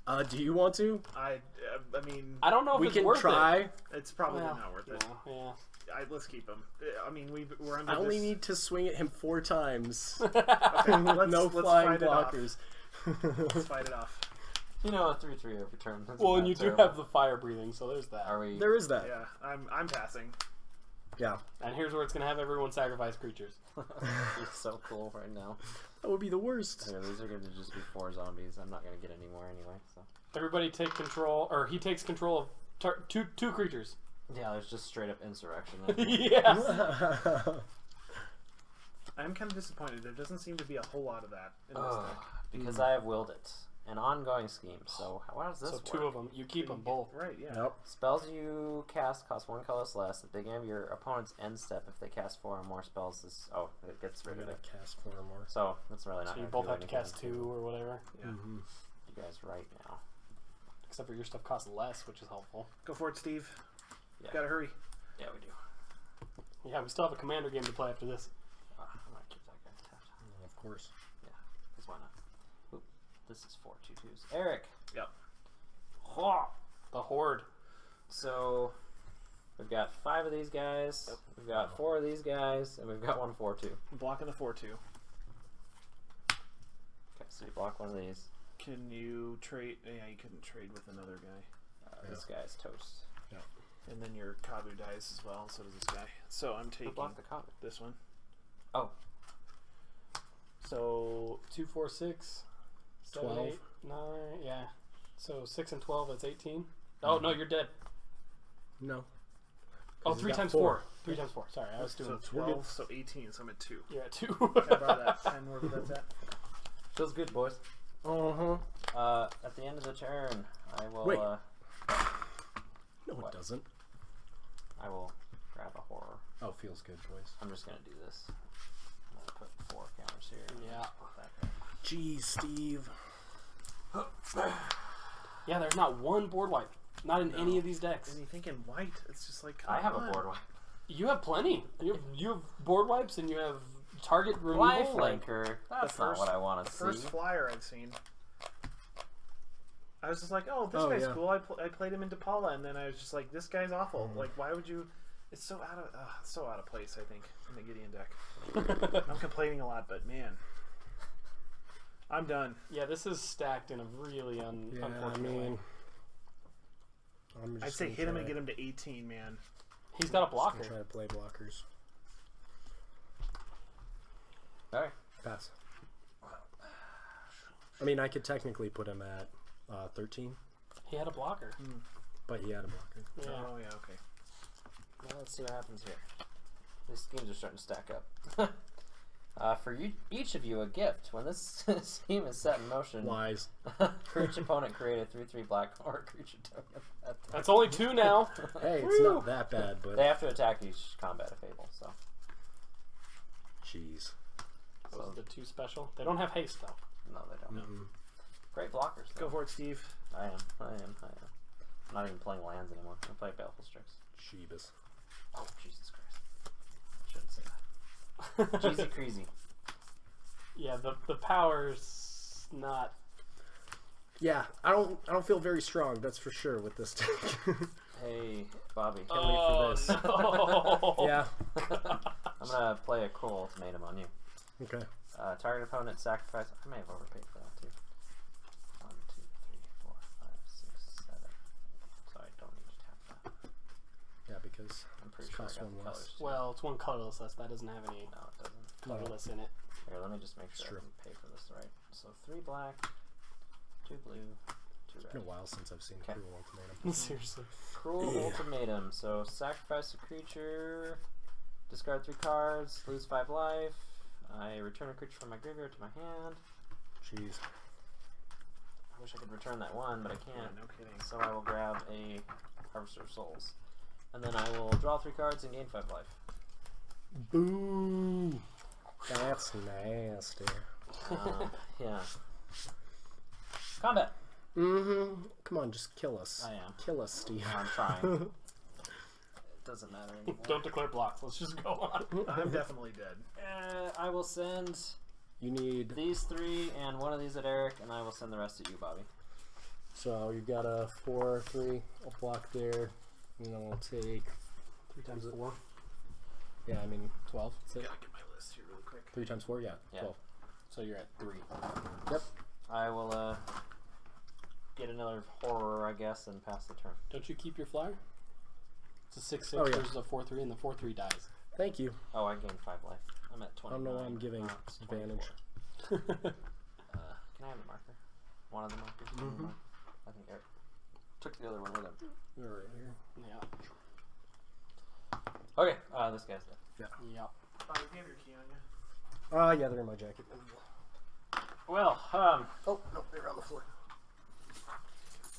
D: Uh, do you want to?
A: I, uh, I mean,
C: I don't know if
D: we
C: it's
D: can
C: worth
D: try.
A: it's probably
C: Well,
A: not worth
C: it.
A: it.
C: Yeah, yeah.
A: I, let's keep him. I mean, we we're under
D: I only
A: this.
D: need to swing at him four times.
A: Okay, let's,
D: no
A: let's
D: flying
A: fight it
D: blockers.
A: Let's fight it off.
B: You know, a three three every turn. That's
C: Well, and you do have the fire breathing, so there's that.
B: Are we?
D: there is that.
A: Yeah, I'm I'm passing.
D: Yeah.
C: And here's where it's gonna have everyone sacrifice creatures.
B: He's so cool right now.
D: That would be the worst.
B: Yeah, these are going to just be four zombies. I'm not going to get any more anyway. So
C: Everybody take control, or he takes control of tar- two two creatures.
B: yeah, there's just straight up insurrection.
C: yes.
A: I'm kind of disappointed. There doesn't seem to be a whole lot of that in this
B: Ugh,
A: deck.
B: because hmm. I have willed it. An ongoing scheme. So how how does this
C: so
B: work?
C: two of them. You keep them both.
A: Right? Yeah.
D: Nope.
B: Spells you cast cost one colorless less. At the beginning of your opponent's end step, if they cast four or more spells, this oh it gets rid of
D: gonna
B: it.
D: cast four or more.
B: So that's really not.
C: So you both have to
B: anything
C: cast two or whatever.
A: Yeah.
D: Mhm.
B: You guys right now.
C: Except for your stuff costs less, which is helpful.
A: Go for it, Steve.
B: Yeah.
A: Gotta hurry.
B: Yeah, we do.
C: Yeah, we still have a commander game to play after this.
B: Uh, I might keep that guy tapped.
D: Of course.
B: Because why not? Oop, this is four two twos. Eric.
A: Yep.
C: The horde.
B: So we've got five of these guys. We've got four of these guys, and we've got one four two.
A: I'm blocking the four two.
B: Okay, so you block one of these.
A: Can you trade? Yeah, you couldn't trade with another guy.
B: Uh, This guy's toast.
A: And then your Kavu dies as well. So does this guy. So I'm
B: Who
A: taking
B: blocked the Kavu.
A: this one.
B: Oh,
A: So
C: Two, four, six, seven,
D: Twelve.
C: eight, nine. Yeah. So six and twelve. That's eighteen. Oh no, you're dead.
D: No.
C: Oh,
D: 'Cause he's
C: three times
D: four.
C: four. Three times four. Sorry, I was doing
A: so
C: doing.
A: twelve. So eighteen. So I'm at two.
C: You're at two.
A: I borrow that pen wherever that's at?
B: feels good, boys.
D: Uh huh.
B: Uh, at the end of the turn, I will.
D: Wait.
B: Uh,
D: No,
B: What?
D: it doesn't.
B: I will grab a horror.
D: Oh, feels good, boys.
B: I'm just gonna do this. I'm gonna put four counters here.
C: Yeah.
B: Put.
D: Jeez, Steve.
C: yeah, there's not one board wipe. Not in any of these decks.
A: And you think in white? It's just like come
B: I have
A: on.
B: a board wipe.
C: You have plenty. You have, you have board wipes and you have target removal.
B: Life
C: like-
B: That's
A: first-
B: not what I want to see.
A: First flyer I've seen. I was just like, oh, this
D: Oh,
A: guy's
D: yeah.
A: cool. I, pl- I played him into Paula, and then I was just like, this guy's awful.
D: Mm-hmm.
A: Like, why would you? It's so out of uh, so out of place. I think in the Gideon deck. I'm complaining a lot, but man, I'm done.
C: yeah, this is stacked in a really un-
D: Yeah, I
C: unfortunate way.
D: mean. I'm just
A: I'd say hit him and get him to 18, man.
C: He's got a blocker.
D: Try to play blockers.
B: Alright.
D: Pass. I mean, I could technically put him at uh, 13,
C: He had a blocker.
D: but he had a blocker.
C: Yeah.
A: Oh yeah, okay.
B: Well, let's see what happens here. These schemes are starting to stack up. uh, for you, each of you, a gift. When this scheme is set in motion,
D: Wise.
B: for each opponent, create a 3 3 black or creature token.
C: That's only two now.
D: Hey, it's not that bad, but
B: They have to attack each combat of Fable, so.
D: jeez.
C: Those are the two special. They don't have haste though.
B: No, they don't.
D: Mm-mm.
B: Great blockers.
A: Go
B: though.
A: for it, Steve.
B: I am. I am. I am. I'm not even playing lands anymore. I play Baleful Strix.
D: Jeebus.
B: Oh, Jesus Christ. I shouldn't say that. Jeezy crazy.
C: Yeah, the the power's not.
D: Yeah, I don't. I don't feel very strong. That's for sure with this deck.
B: Hey, Bobby.
D: Can't wait for
C: oh
D: this.
C: no!
D: yeah.
B: I'm gonna play a Cruel Ultimatum on you.
D: Okay.
B: Uh, target opponent sacrifice. I may have overpaid for that too. One, two, three, four, five, six, seven. So I don't need to tap that.
D: Yeah, because Cost
B: I got
D: one less.
B: colors.
C: Well, it's one colorless list. That doesn't have any
B: No, it doesn't.
C: colorless in it.
B: Here, let me just make sure
D: true.
B: I can pay for this right. So three black, two blue, two red.
D: It's been a
B: red.
D: while since I've seen
B: Okay.
D: Cruel Ultimatum.
C: Seriously.
B: Cruel ultimatum. So sacrifice a creature, discard three cards, lose five life. I return a creature from my graveyard to my hand.
D: Jeez.
B: I wish I could return that one, but I can't.
A: no kidding.
B: So I will grab a Harvester of Souls. And then I will draw three cards and gain five life.
D: Boo! That's nasty.
B: Uh, yeah. Combat.
D: Mm-hmm. Come on, just kill us.
B: I am.
D: Kill us, Steve.
B: I'm trying. It doesn't matter anymore.
C: Don't declare blocks. Let's just go on.
A: I'm definitely dead.
B: Uh, I will send
D: you need.
B: these three and one of these at Eric, and I will send the rest at you, Bobby.
D: So you've got a four, three, a block there. And then we'll take.
C: Three times four.
D: Yeah, I mean,
C: Twelve.
D: so
A: Gotta get my list here really quick.
D: three times four. Yeah,
B: Yeah.
D: twelve.
C: So you're at three.
D: Yep.
B: I will uh, get another horror, I guess, and pass the turn.
C: Don't you keep your flyer? It's a six six
D: Oh, yeah.
C: versus a four three, and the four three dies.
D: Thank you.
B: Oh, I gained five life. I'm at twenty.
D: I
B: twenty.
D: don't know why I'm giving advantage.
B: Uh, can I have the marker? One of the markers. you
D: Mhm.
B: I think Eric took the other one with him.
D: You're right here.
C: yeah.
B: Okay, uh, this guy's dead.
C: Yeah.
A: Oh, you have your key on you.
D: Ah, yeah, they're in my jacket.
B: Well, um,
D: Oh no, they're on the floor.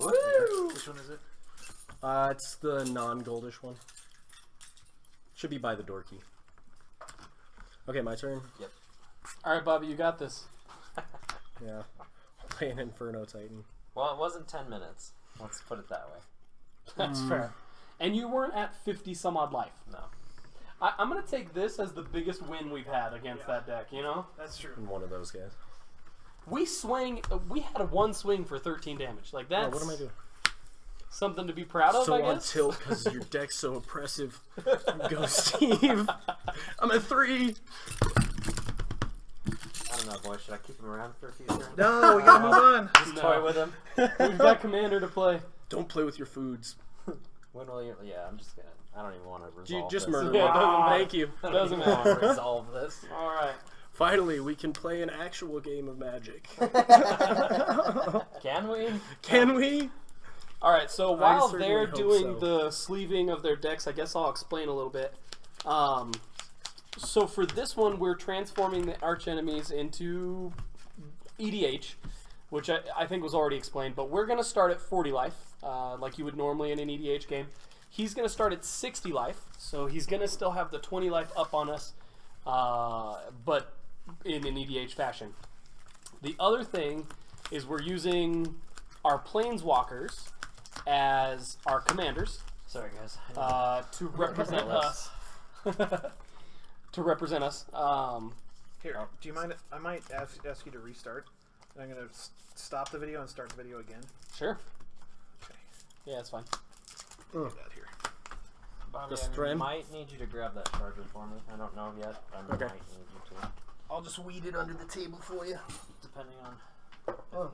B: woo!
A: Which one is it?
D: Uh, it's the non-goldish one. Should be by the door key. Okay, my turn. Yep.
C: All right, Bobby, you got this.
D: Yeah. Playing Inferno Titan.
B: Well, it wasn't ten minutes. Let's put it that way. Hmm.
C: That's fair. And you weren't at fifty some odd life.
B: No.
C: I, I'm gonna take this as the biggest win we've had against
A: Yeah.
C: that deck. You know,
A: That's true.
D: I'm one of those guys.
C: we swing. Uh, we had a one swing for 13 damage. Like
D: Oh, what am I doing?
C: something to be proud of.
D: so
C: I
D: on
C: guess.
D: tilt because your deck's so oppressive. Go, Steve. I'm at three.
B: I don't boy. Should I keep him around for a few turns?
A: No, we gotta move on.
B: Just
C: No.
B: toy with him.
C: We've got commander to play.
D: Don't play with your foods.
B: When will you? Yeah, I'm just gonna. I don't even want to resolve
D: You just
B: this.
D: murdered
C: Yeah,
D: one.
C: it doesn't matter.
D: Thank you.
B: I don't
C: Doesn't
B: even want to
C: matter.
B: resolve this.
C: All right.
D: Finally, we can play an actual game of Magic.
B: Can we?
D: Can we?
C: All right. So while
D: certainly
C: they're
D: hope
C: doing
D: so.
C: the sleeving of their decks, I guess I'll explain a little bit. Um, so for this one, we're transforming the arch enemies into EDH, which I, I think was already explained. But we're going to start at 40 life, uh, like you would normally in an EDH game. He's going to start at 60 life, so he's going to still have the 20 life up on us, uh, but in an EDH fashion. The other thing is we're using our planeswalkers as our commanders
B: Sorry, guys.
C: uh, to represent us. to represent us. Um,
A: Here, do you mind? I might ask, ask you to restart. I'm gonna stop the video and start the video again.
C: sure.
A: Okay,
C: Yeah, it's fine.
A: do that here.
B: Bobby,
D: Just
B: I might need you to grab that charger for me. I don't know yet. I
D: Okay.
B: might need you to,
D: I'll just weed it under the table for you.
B: depending on